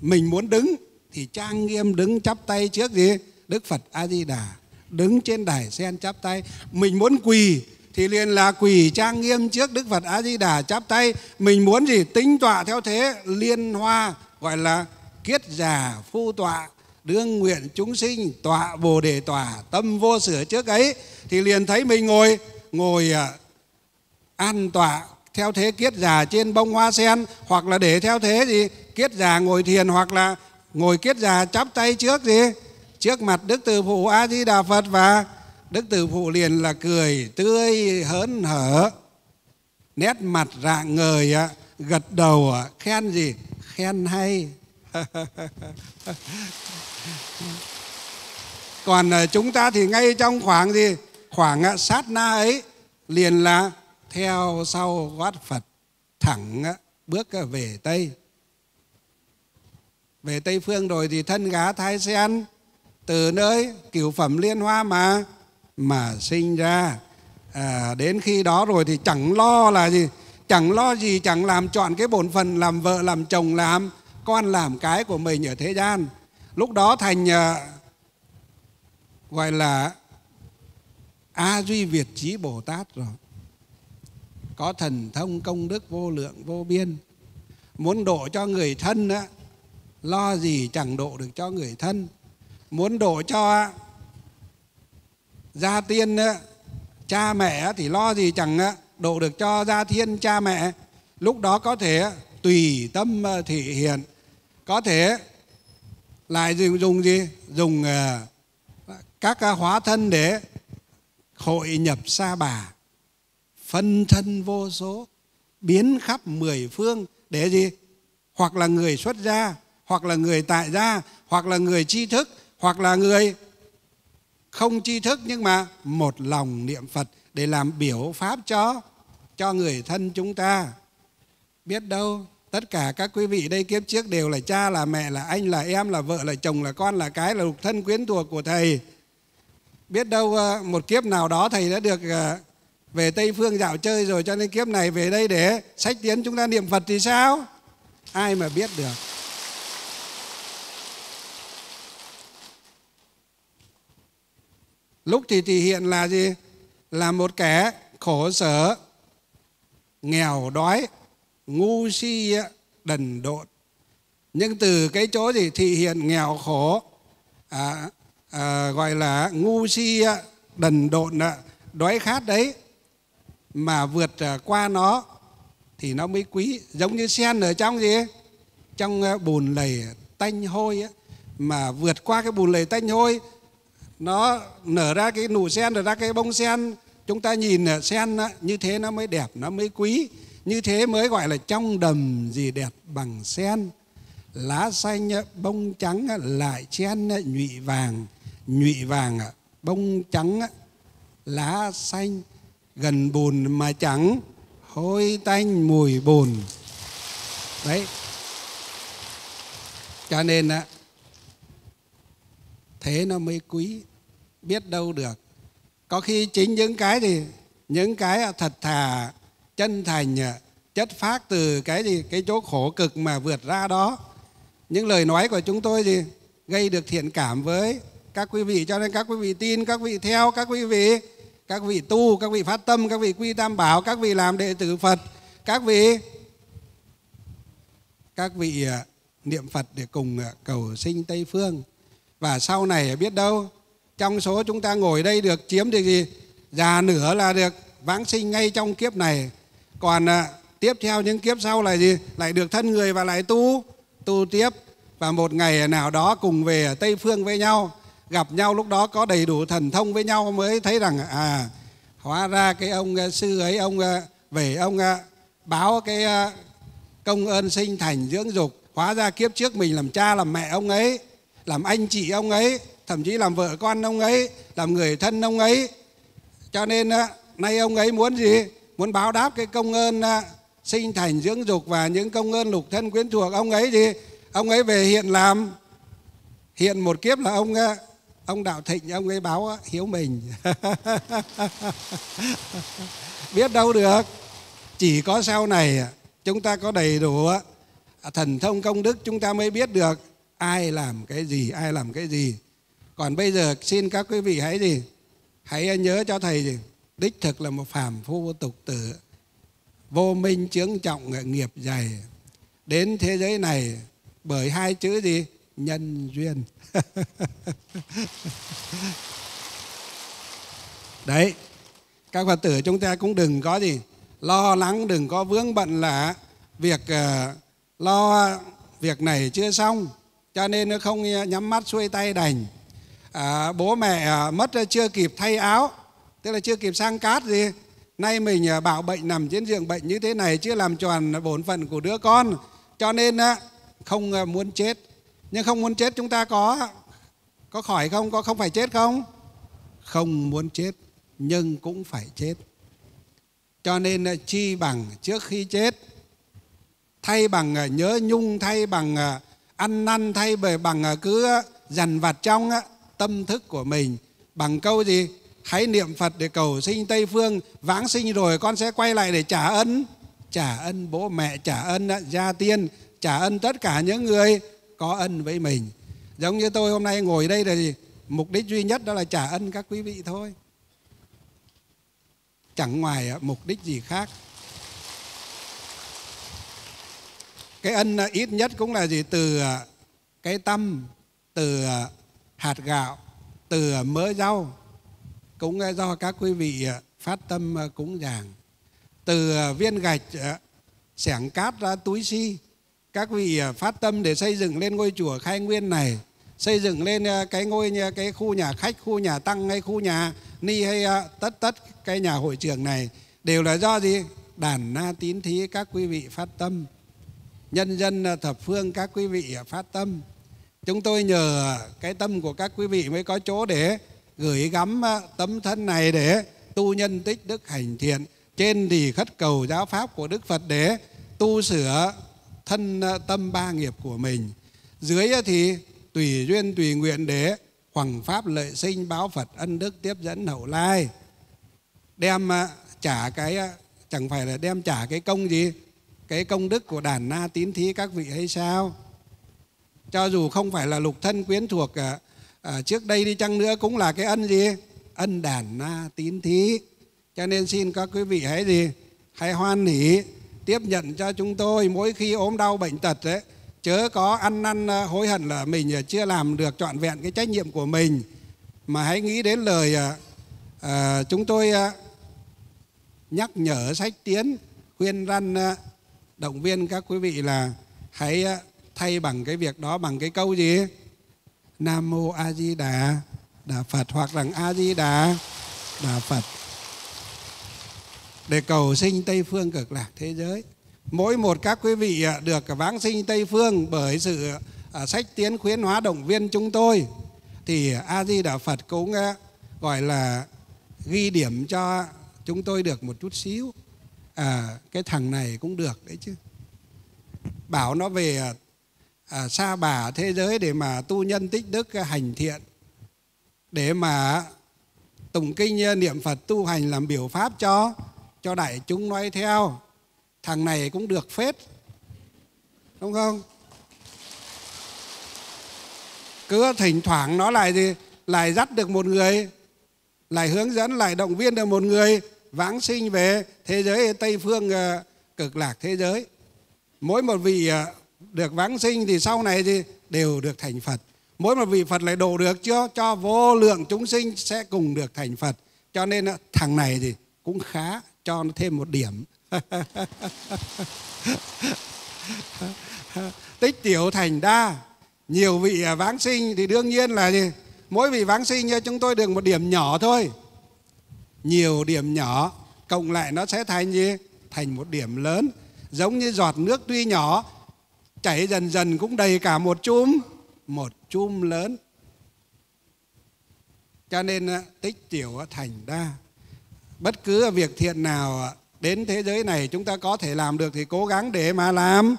mình muốn đứng thì trang nghiêm đứng chắp tay trước gì? Đức phật a di đà đứng trên đài sen chắp tay. Mình muốn quỳ, thì liền là quỳ trang nghiêm trước đức phật a di đà chắp tay. Mình muốn gì? Tính tọa theo thế, liên hoa, gọi là kiết già, phu tọa, đương nguyện chúng sinh, tọa bồ đề tòa, tâm vô sửa trước ấy. Thì liền thấy mình ngồi ngồi à, an tọa theo thế kiết già trên bông hoa sen, hoặc là để theo thế gì? Kiết già ngồi thiền, hoặc là ngồi kiết già chắp tay trước gì? Trước mặt đức từ phụ a di đà phật và đức từ phụ liền là cười tươi hớn hở. Nét mặt rạng ngời gật đầu khen gì? Khen hay. Còn ờ, chúng ta thì ngay trong khoảng gì? Khoảng ờ, sát na ấy liền là theo sau quát phật thẳng ờ, bước về tây về tây phương rồi thì thân gá thai sen. Từ nơi cửu phẩm liên hoa mà mà sinh ra. À, đến khi đó rồi thì chẳng lo là gì. Chẳng lo gì chẳng làm chọn cái bổn phận làm vợ làm chồng làm con làm cái của mình ở thế gian. Lúc đó thành à, gọi là a duy việt trí bồ tát rồi. Có thần thông công đức vô lượng vô biên. Muốn độ cho người thân á, lo gì chẳng độ được cho người thân. Muốn độ cho gia tiên, cha mẹ thì lo gì chẳng độ được cho gia thiên, cha mẹ. Lúc đó có thể tùy tâm thị hiện. Có thể lại dùng dùng gì? Dùng ờ, các hóa thân để hội nhập sa bà. Phân thân vô số. Biến khắp mười phương để gì? Hoặc là người xuất gia hoặc là người tại gia, hoặc là người tri thức, hoặc là người không tri thức, nhưng mà một lòng niệm phật để làm biểu pháp cho cho người thân chúng ta. Biết đâu, tất cả các quý vị đây kiếp trước đều là cha, là mẹ, là anh, là em, là vợ, là chồng, là con, là cái, là lục thân quyến thuộc của thầy. Biết đâu ờ, một kiếp nào đó thầy đã được ờ, về tây phương dạo chơi rồi, cho nên kiếp này về đây để sách tiến chúng ta niệm phật thì sao? Ai mà biết được? Lúc thì thì hiện là gì? Là một kẻ khổ sở nghèo đói ngu si đần độn. Nhưng từ cái chỗ gì? Thị hiện nghèo khổ à, à, gọi là ngu si đần độn à, đói khát đấy mà vượt à, qua nó thì nó mới quý. Giống như sen ở trong gì? Trong à, bùn lầy tanh hôi ấy, mà vượt qua cái bùn lầy tanh hôi nó nở ra cái nụ sen, nở ra cái bông sen. Chúng ta nhìn à, sen như thế nó mới đẹp, nó mới quý. Như thế mới gọi là trong đầm gì đẹp bằng sen. Lá xanh bông trắng lại chen nhụy vàng. Nhụy vàng bông trắng lá xanh, gần bùn mà trắng, hôi tanh mùi bùn. Đấy. Cho nên thế nó mới quý biết đâu được. Có khi chính những cái gì, những cái thật thà, chân thành, chất phát từ cái gì, cái chỗ khổ cực mà vượt ra đó, những lời nói của chúng tôi gì gây được thiện cảm với các quý vị. Cho nên các quý vị tin, các vị theo, các quý vị, các vị tu, các vị phát tâm, các vị quy tam bảo, các vị làm đệ tử phật, các vị các vị à, niệm phật để cùng à, cầu sinh tây phương. Và sau này biết đâu trong số chúng ta ngồi đây được chiếm được gì? Già nửa là được vãng sinh ngay trong kiếp này. Còn à, tiếp theo những kiếp sau là gì? Lại được thân người và lại tu tu tiếp. Và một ngày nào đó cùng về tây phương với nhau gặp nhau lúc đó có đầy đủ thần thông với nhau mới thấy rằng à hóa ra cái ông à, sư ấy ông à, về ông à, báo cái công ơn sinh thành dưỡng dục. Hóa ra kiếp trước mình làm cha làm mẹ ông ấy làm anh chị ông ấy thậm chí làm vợ con ông ấy, làm người thân ông ấy. Cho nên nay ông ấy muốn gì? Muốn báo đáp cái công ơn sinh thành dưỡng dục và những công ơn lục thân quyến thuộc ông ấy gì ông ấy về hiện làm. Hiện một kiếp là ông ông đạo thịnh, ông ấy báo hiếu mình. Biết đâu được, chỉ có sau này chúng ta có đầy đủ thần thông công đức chúng ta mới biết được ai làm cái gì, ai làm cái gì còn bây giờ xin các quý vị hãy gì? Hãy nhớ cho thầy gì? Đích thực là một phàm phu vô tục tử vô minh chướng trọng nghiệp dày. Đến thế giới này bởi hai chữ gì? Nhân duyên. Đấy các phật tử chúng ta cũng đừng có gì lo lắng đừng có vướng bận là việc uh, lo việc này chưa xong cho nên nó không nhắm mắt xuôi tay đành à, bố mẹ à, mất à, chưa kịp thay áo tức là chưa kịp sang cát gì. Nay mình à, bảo bệnh nằm trên giường bệnh như thế này chưa làm tròn bổn phận của đứa con. Cho nên à, không à, muốn chết. Nhưng không muốn chết chúng ta có có khỏi không? Có không phải chết không? Không muốn chết nhưng cũng phải chết. Cho nên à, chi bằng trước khi chết. Thay bằng à, nhớ nhung thay bằng ăn năn thay bằng cứ dằn vặt trong á tâm thức của mình. Bằng câu gì? Hãy niệm phật để cầu sinh tây phương, vãng sinh rồi con sẽ quay lại để trả ân. Trả ân bố mẹ, trả ân gia tiên, trả ân tất cả những người có ân với mình. Giống như tôi hôm nay ngồi đây là gì mục đích duy nhất đó là trả ân các quý vị thôi. Chẳng ngoài mục đích gì khác. Cái ân ít nhất cũng là gì? Từ à, cái tâm, từ à, hạt gạo từ mớ rau. Cũng ờ, do các quý vị ờ, phát tâm ờ, cúng dường. Từ viên gạch xẻng cát ra túi xi. Si, các vị phát tâm để xây dựng lên ngôi chùa khai nguyên này. Xây dựng lên cái ngôi cái khu nhà khách khu nhà tăng hay khu nhà ni hay tất tất cái nhà hội trường này đều là do gì? Đàn na tín thí các quý vị phát tâm. Nhân dân thập phương các quý vị phát tâm chúng tôi nhờ cái tâm của các quý vị mới có chỗ để gửi gắm tấm thân này để tu nhân tích đức hành thiện. Trên thì khất cầu giáo pháp của đức phật để tu sửa thân tâm ba nghiệp của mình. Dưới thì tùy duyên tùy nguyện để hoằng pháp lợi sinh báo phật ân đức tiếp dẫn hậu lai. Đem trả cái chẳng phải là đem trả cái công gì, cái công đức của đàn na tín thí các vị hay sao? Cho dù không phải là lục thân quyến thuộc à, à, trước đây đi chăng nữa cũng là cái ân gì? Ân đàn na tín thí. Cho nên xin các quý vị hãy gì? Hãy hoan hỷ tiếp nhận cho chúng tôi mỗi khi ốm đau bệnh tật đấy chớ có ăn năn ờ, hối hận là mình chưa làm được trọn vẹn cái trách nhiệm của mình. Mà hãy nghĩ đến lời à, à, chúng tôi à, nhắc nhở sách tiến khuyên răn à, động viên các quý vị là hãy thay bằng cái việc đó bằng cái câu gì? Nam mô a di đà đà phật. Hoặc rằng a di đà đà phật. Để cầu sinh tây phương cực lạc thế giới. Mỗi một các quý vị được vãng sinh tây phương bởi sự à, sách tiến khuyến hóa động viên chúng tôi thì a di đà phật cũng à, gọi là ghi điểm cho chúng tôi được một chút xíu. À, cái thằng này cũng được đấy chứ. Bảo nó về à, à, xa bà thế giới để mà tu nhân tích đức à, hành thiện để mà tụng kinh à, niệm phật tu hành làm biểu pháp cho cho đại chúng nói theo. Thằng này cũng được phết đúng không? Cứ thỉnh thoảng nó lại gì lại dắt được một người lại hướng dẫn lại động viên được một người vãng sinh về thế giới tây phương à, cực lạc thế giới. Mỗi một vị được vãng sinh thì sau này thì đều được thành phật. Mỗi một vị phật lại độ được chưa cho vô lượng chúng sinh sẽ cùng được thành phật. Cho nên thằng này thì cũng khá cho nó thêm một điểm. Tích tiểu thành đa. Nhiều vị à, vãng sinh thì đương nhiên là gì? Mỗi vị vãng sinh chúng tôi được một điểm nhỏ thôi. Nhiều điểm nhỏ, cộng lại nó sẽ thành gì? Thành một điểm lớn. Giống như giọt nước tuy nhỏ chảy dần dần cũng đầy cả một chum một chum lớn. Cho nên tích tiểu thành đa. Bất cứ việc thiện nào đến thế giới này chúng ta có thể làm được thì cố gắng để mà làm.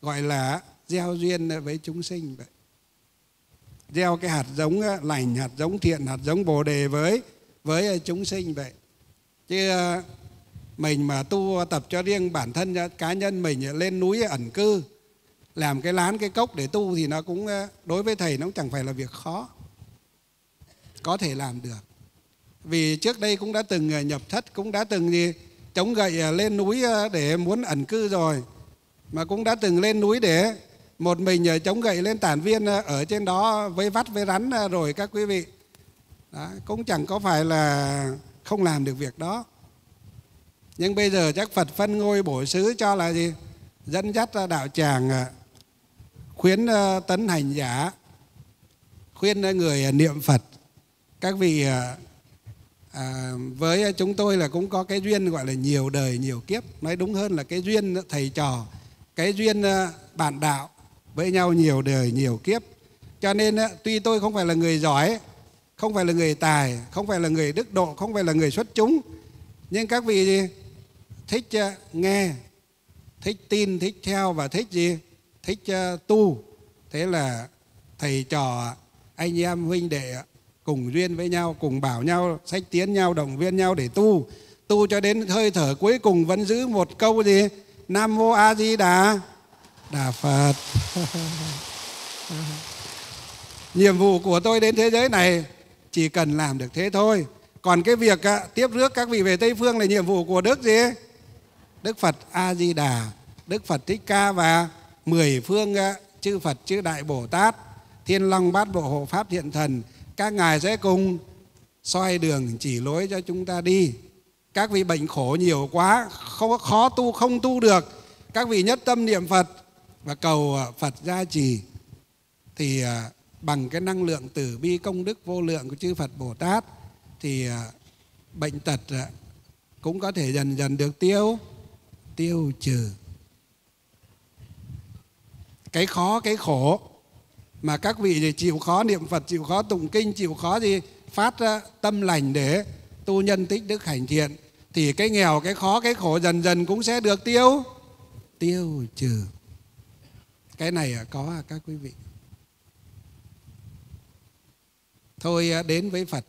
Gọi là gieo duyên với chúng sinh vậy. Gieo cái hạt giống lành, hạt giống thiện, hạt giống bồ đề với với à, chúng sinh vậy. Chứ à, mình mà tu tập cho riêng bản thân à, cá nhân mình lên núi ẩn cư làm cái lán cái cốc để tu thì nó cũng ờ, đối với thầy nó cũng chẳng phải là việc khó. Có thể làm được. Vì trước đây cũng đã từng ờ, nhập thất cũng đã từng gì chống gậy ờ, lên núi để muốn ẩn cư rồi. Mà cũng đã từng lên núi để một mình chống gậy lên tản viên ở trên đó với vắt với rắn rồi các quý vị. Đó, cũng chẳng có phải là không làm được việc đó. Nhưng bây giờ chắc phật phân ngôi bổ xứ cho là gì? Dẫn dắt đạo tràng khuyến ờ, tấn hành giả khuyên ờ, người ờ, niệm phật. Các vị à, với chúng tôi là cũng có cái duyên gọi là nhiều đời nhiều kiếp. Nói đúng hơn là cái duyên thầy trò cái duyên bạn đạo với nhau nhiều đời nhiều kiếp. Cho nên tuy tôi không phải là người giỏi không phải là người tài không phải là người đức độ không phải là người xuất chúng nhưng các vị thích nghe thích tin thích theo và thích gì? Thích ờ, tu. Thế là thầy trò, anh em huynh đệ cùng duyên với nhau, cùng bảo nhau, sách tiến nhau, động viên nhau để tu. Tu cho đến hơi thở cuối cùng vẫn giữ một câu gì? Nam mô a di đà. Đà phật. Nhiệm vụ của tôi đến thế giới này chỉ cần làm được thế thôi. Còn cái việc ờ, tiếp rước các vị về tây phương là nhiệm vụ của đức gì? Đức phật a di đà. Đức phật thích ca và mười phương chư phật, chư đại bồ tát, thiên long bát bộ hộ pháp thiện thần, các ngài sẽ cùng soi đường chỉ lối cho chúng ta đi. Các vị bệnh khổ nhiều quá, không, khó tu, không tu được. Các vị nhất tâm niệm phật và cầu à, phật gia trì, thì à, bằng cái năng lượng từ bi công đức vô lượng của chư Phật Bồ Tát, thì à, bệnh tật cũng có thể dần dần được tiêu tiêu trừ cái khó cái khổ. Mà các vị thì chịu khó niệm Phật chịu khó tụng kinh chịu khó gì phát tâm lành để tu nhân tích đức hành thiện thì cái nghèo cái khó cái khổ dần dần cũng sẽ được tiêu tiêu trừ. Cái này à, có à, các quý vị? Thôi à, đến với phật.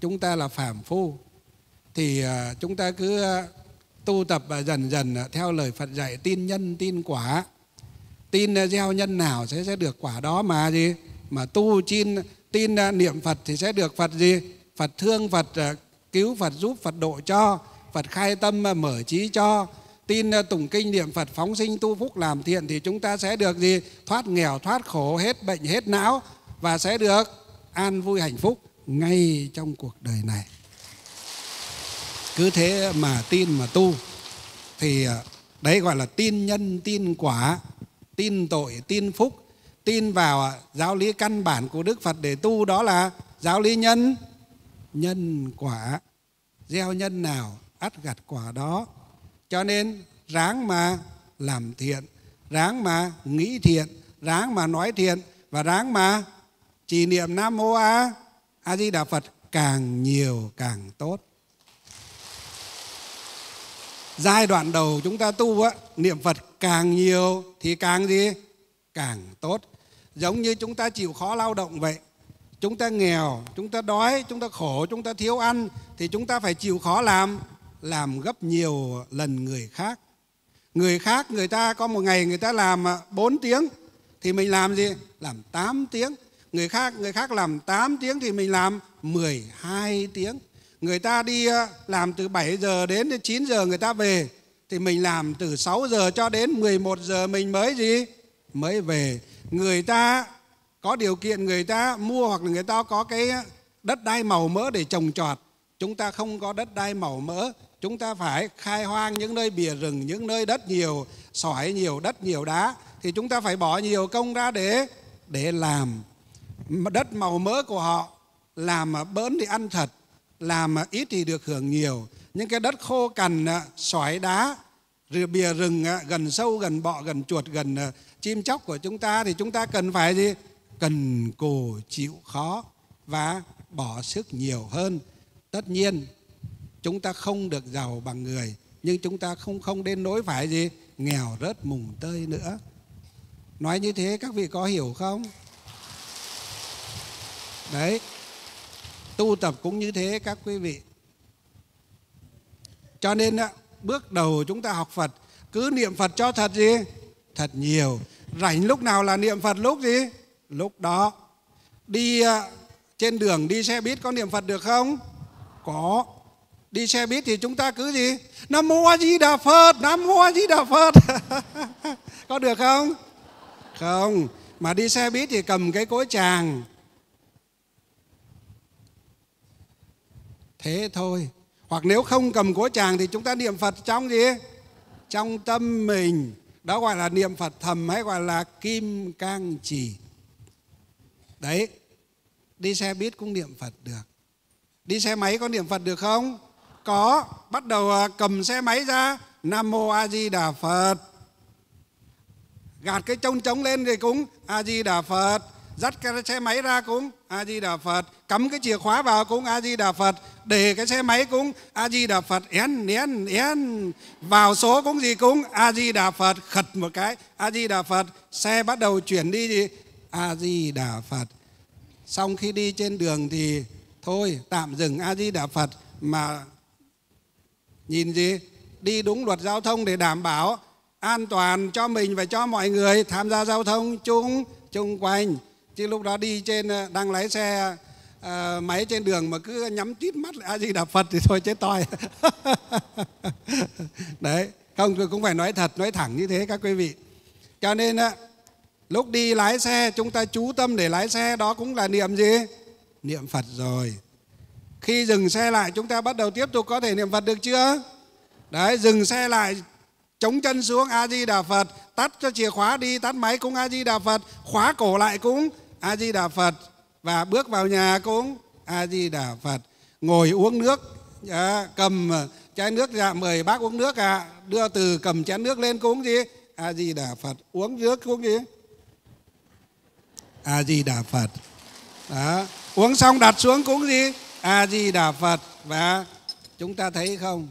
Chúng ta là phàm phu. Thì à, chúng ta cứ tu tập và dần dần theo lời phật dạy tin nhân tin quả tin gieo nhân nào sẽ sẽ được quả đó mà gì? Mà tu tin tin niệm phật thì sẽ được phật gì? Phật thương, phật ờ, cứu, phật giúp, phật độ cho, phật khai tâm ờ, mở trí cho. Tin ờ, tụng kinh niệm phật, phóng sinh tu phúc làm thiện thì chúng ta sẽ được gì? Thoát nghèo, thoát khổ, hết bệnh, hết não và sẽ được an vui hạnh phúc ngay trong cuộc đời này. Cứ thế mà tin mà tu thì đấy gọi là tin nhân, tin quả tin tội, tin phúc, tin vào giáo lý căn bản của đức phật để tu, đó là giáo lý nhân. Nhân quả, gieo nhân nào, ắt gặt quả đó. Cho nên, ráng mà làm thiện, ráng mà nghĩ thiện, ráng mà nói thiện, và ráng mà trì niệm nam mô a a di đà phật càng nhiều càng tốt giai đoạn đầu chúng ta tu á, niệm phật càng nhiều thì càng gì? Càng tốt. Giống như chúng ta chịu khó lao động vậy. Chúng ta nghèo, chúng ta đói, chúng ta khổ, chúng ta thiếu ăn thì chúng ta phải chịu khó làm làm gấp nhiều lần người khác. Người khác, người ta có một ngày người ta làm à, 4 tiếng thì mình làm gì? Làm 8 tiếng. Người khác người khác làm 8 tiếng thì mình làm 12 tiếng người ta đi ờ, làm từ 7 giờ đến 9 giờ người ta về, thì mình làm từ 6 giờ cho đến 11 giờ mình mới gì? Mới về. Người ta có điều kiện, người ta mua hoặc là người ta có cái ờ, đất đai màu mỡ để trồng trọt. Chúng ta không có đất đai màu mỡ. Chúng ta phải khai hoang những nơi bìa rừng, những nơi đất nhiều, sỏi nhiều, đất nhiều đá. Thì chúng ta phải bỏ nhiều công ra để để làm. Đất màu mỡ của họ làm mà bớn thì ăn thật làm mà ít thì được hưởng nhiều. Những cái đất khô cằn à, sỏi đá rồi bìa rừng à, gần sâu, gần bọ, gần chuột, gần à, chim chóc của chúng ta thì chúng ta cần phải gì? Cần cù chịu khó và bỏ sức nhiều hơn. Tất nhiên, chúng ta không được giàu bằng người, nhưng chúng ta không không đến nỗi phải gì? Nghèo rớt mùng tơi nữa. Nói như thế các vị có hiểu không? Đấy tu tập cũng như thế các quý vị. Cho nên bước đầu chúng ta học phật, cứ niệm phật cho thật gì? Thật nhiều. Rảnh lúc nào là niệm phật lúc gì? Lúc đó. Đi à, trên đường đi xe buýt có niệm phật được không? Có. Đi xe buýt thì chúng ta cứ gì? Nam mô a di đà phật, nam mô a di đà phật. Có được không? Không. Mà đi xe buýt thì cầm cái cối tràng thế thôi. Hoặc nếu không cầm cối tràng thì chúng ta niệm phật trong gì? Trong tâm mình. Đó gọi là niệm phật thầm hay gọi là kim cang trì. Đấy. Đi xe buýt cũng niệm phật được. Đi xe máy có niệm phật được không? Có. Bắt đầu à, cầm xe máy ra. Nam mô a di đà phật. Gạt cái trông trống lên thì cũng a di đà phật dắt cái xe máy ra cũng a di đà phật cắm cái chìa khóa vào cũng a di đà phật để cái xe máy cũng a di đà phật én én én. Vào số cũng gì cũng a di đà phật khật một cái. A di đà phật xe bắt đầu chuyển đi gì? A di đà phật xong khi đi trên đường thì thôi, tạm dừng a di đà phật mà nhìn gì? Đi đúng luật giao thông để đảm bảo an toàn cho mình và cho mọi người tham gia giao thông chung chung quanh chứ lúc đó đi trên ờ, đang lái xe uh, máy trên đường mà cứ nhắm tít mắt lại a di đà phật thì thôi chết toi. Đấy không tôi cũng phải nói thật nói thẳng như thế các quý vị. Cho nên uh, lúc đi lái xe chúng ta chú tâm để lái xe đó cũng là niệm gì? Niệm phật rồi. Khi dừng xe lại chúng ta bắt đầu tiếp tục có thể niệm phật được chưa? Đấy dừng xe lại chống chân xuống a di đà phật tắt cho chìa khóa đi tắt máy cũng a di đà phật khóa cổ lại cũng a di đà phật. Và bước vào nhà cũng a di đà phật. Ngồi uống nước à, cầm ờ, chai nước ra mời bác uống nước à đưa từ cầm chén nước lên cúng gì? A di đà phật. Uống nước cúng gì? A di đà phật. Đó. Uống xong đặt xuống cúng gì? A di đà phật. Và chúng ta thấy không?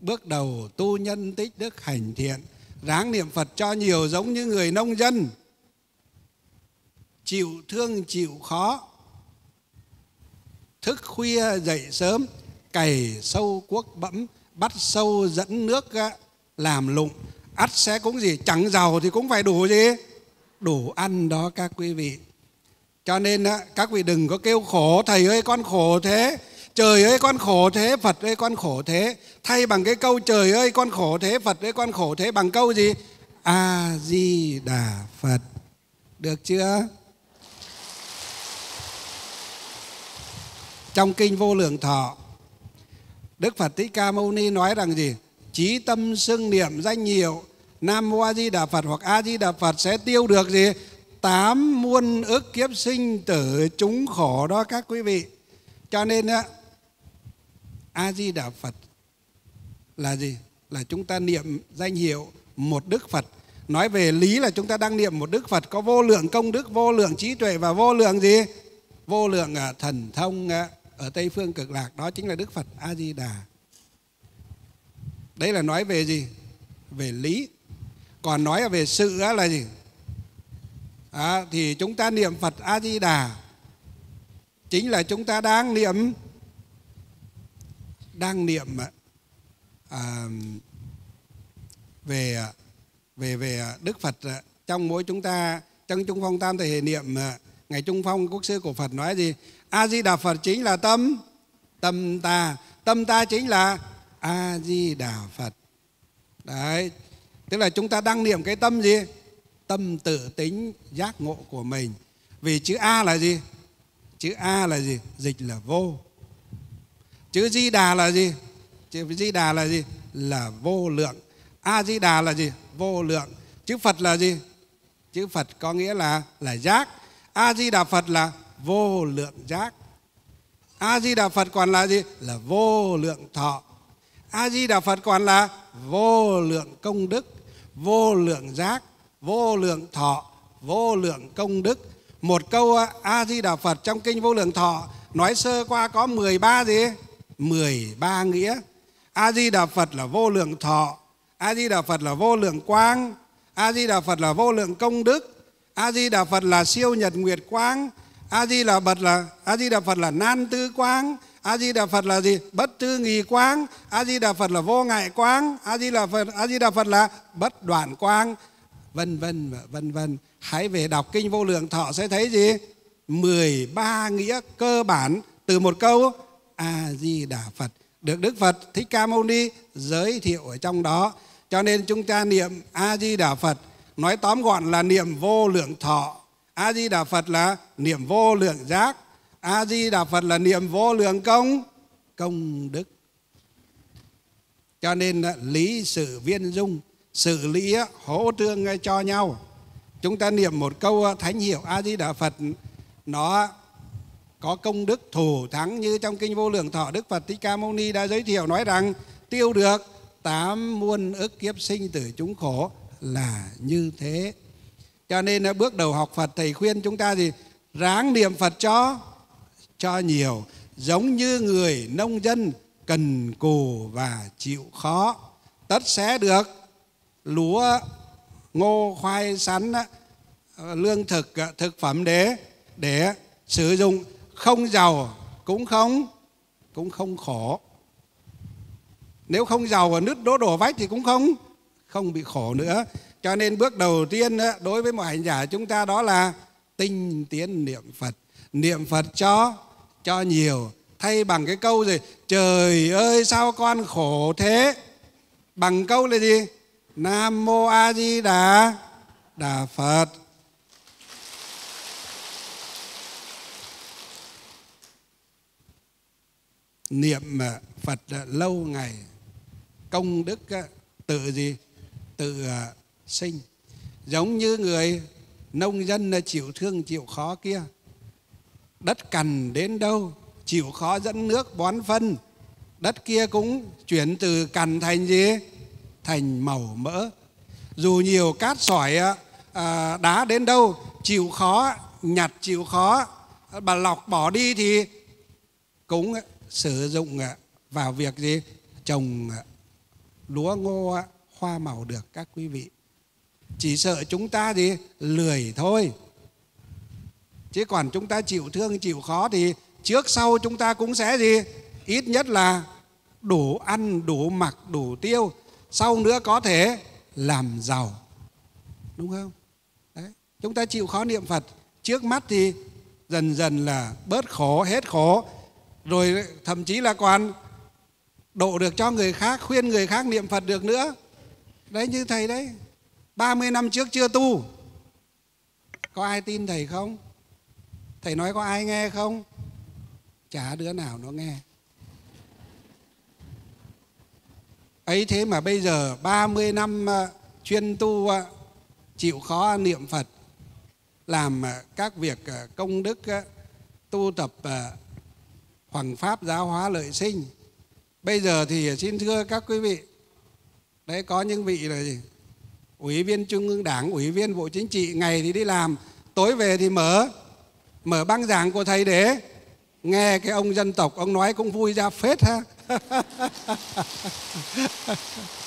Bước đầu tu nhân tích đức hành thiện ráng niệm phật cho nhiều giống như người nông dân chịu thương, chịu khó. Thức khuya dậy sớm, cày sâu cuốc bẫm, bắt sâu dẫn nước làm lụng. Ắt sẽ cũng gì? Chẳng giàu thì cũng phải đủ gì? Đủ ăn đó các quý vị. Cho nên các vị đừng có kêu khổ, thầy ơi, con khổ thế. Trời ơi, con khổ thế. Phật ơi, con khổ thế. Thay bằng cái câu, trời ơi, con khổ thế. Phật ơi, con khổ thế. Bằng câu gì? A di đà phật. Được chưa? Trong kinh vô lượng thọ, đức phật thích ca mâu ni nói rằng gì? Trí tâm xưng niệm danh hiệu nam mô a di đà phật hoặc a di đà phật sẽ tiêu được gì? Tám muôn ức kiếp sinh tử chúng khổ đó các quý vị. Cho nên á, a di đà phật là gì? Là chúng ta niệm danh hiệu một đức phật. Nói về lý là chúng ta đang niệm một đức phật, có vô lượng công đức, vô lượng trí tuệ và vô lượng gì? Vô lượng à, thần thông ở tây phương cực lạc đó chính là đức phật a di đà đấy là nói về gì? Về lý. Còn nói về sự là gì? À, thì chúng ta niệm phật a di đà chính là chúng ta đang niệm đang niệm à, à, à về về về Đức Phật trong mỗi chúng ta trong Trung Phong Tam Thể Hệ Niệm ngày Trung Phong Quốc sư của Phật nói gì? A Di Đà Phật chính là tâm tâm ta. Tâm ta chính là A Di Đà Phật đấy, tức là chúng ta đang niệm cái tâm gì? Tâm tự tính giác ngộ của mình. Vì chữ A là gì? Chữ A là gì? Dịch là vô. Chữ di đà là gì? Chữ di đà là gì? Là vô lượng. A di đà là gì? Vô lượng. Chữ phật là gì? Chữ phật có nghĩa là là giác. A di đà phật là vô lượng giác a di đà phật còn là gì là vô lượng thọ a di đà phật còn là vô lượng công đức vô lượng giác vô lượng thọ vô lượng công đức một câu a di đà phật trong kinh vô lượng thọ nói sơ qua có 13 gì 13 nghĩa. A Di Đà Phật là vô lượng thọ, A Di Đà Phật là vô lượng quang, A Di Đà Phật là vô lượng công đức, A Di Đà Phật là siêu nhật nguyệt quang, A Di Đà Phật là A Di Đà Phật là nan tư quang, A Di Đà Phật là gì? Bất tư nghì quang, A Di Đà Phật là vô ngại quang, A Di Đà Phật A Di Đà Phật là bất đoạn quang, vân vân và vân vân. Hãy về đọc kinh vô lượng thọ sẽ thấy gì? 13 nghĩa cơ bản từ một câu a di đà phật được đức phật thích ca mâu ni giới thiệu ở trong đó cho nên chúng ta niệm a di đà phật nói tóm gọn là niệm vô lượng thọ a di đà phật là niệm vô lượng giác. A di đà phật là niệm vô lượng công công đức. Cho nên à, lý sự viên dung, sự lý à, hỗ trương à, cho nhau. Chúng ta niệm một câu thánh hiệu a di đà phật, nó có công đức thủ thắng như trong kinh vô lượng thọ Đức Phật Thích Ca Mâu Ni đã giới thiệu nói rằng, tiêu được tám muôn ức kiếp sinh tử chúng khổ là như thế. Cho nên bước đầu học Phật, thầy khuyên chúng ta gì ráng niệm Phật cho cho nhiều, giống như người nông dân cần cù và chịu khó. Tất sẽ được. Lúa, ngô, khoai, sắn lương thực thực phẩm để để sử dụng. Không giàu cũng không cũng không khổ. Nếu không giàu và nứt đố đổ vách thì cũng không không bị khổ nữa cho nên bước đầu tiên đối với mọi hành giả chúng ta đó là tinh tiến niệm phật. Niệm phật cho cho nhiều. Thay bằng cái câu gì? Trời ơi, sao con khổ thế? Bằng câu là gì? Nam mô a di đà đà phật. Niệm à, Phật à, lâu ngày. Công đức à, tự gì? Tự sinh. Giống như người nông dân là chịu thương chịu khó kia. Đất cằn đến đâu chịu khó dẫn nước bón phân. Đất kia cũng chuyển từ cằn thành gì? Thành màu mỡ. Dù nhiều cát sỏi à, à đá đến đâu chịu khó nhặt chịu khó bà lọc bỏ đi thì cũng sử dụng à, vào việc gì? Trồng à, lúa ngô hoa màu được các quý vị chỉ sợ chúng ta gì lười thôi. Chứ còn chúng ta chịu thương, chịu khó thì trước sau chúng ta cũng sẽ gì? Ít nhất là đủ ăn, đủ mặc, đủ tiêu. Sau nữa có thể làm giàu. Đúng không? Đấy, chúng ta chịu khó niệm phật. Trước mắt thì dần dần là bớt khổ, hết khổ. Rồi thậm chí là còn độ được cho người khác, khuyên người khác niệm phật được nữa. Đấy, như thầy đấy. 30 năm trước chưa tu. Có ai tin thầy không? Thầy nói có ai nghe không? Chả đứa nào nó nghe. Ấy thế mà bây giờ 30 năm à, chuyên tu à, chịu khó niệm Phật, làm à, các việc công đức tu tập hoằng pháp giáo hóa lợi sinh. Bây giờ thì xin thưa các quý vị, đấy có những vị là gì? Ủy viên trung ương đảng, ủy viên bộ chính trị, ngày thì đi làm, tối về thì mở mở băng giảng của thầy để nghe cái ông dân tộc, ông nói cũng vui ra phết ha.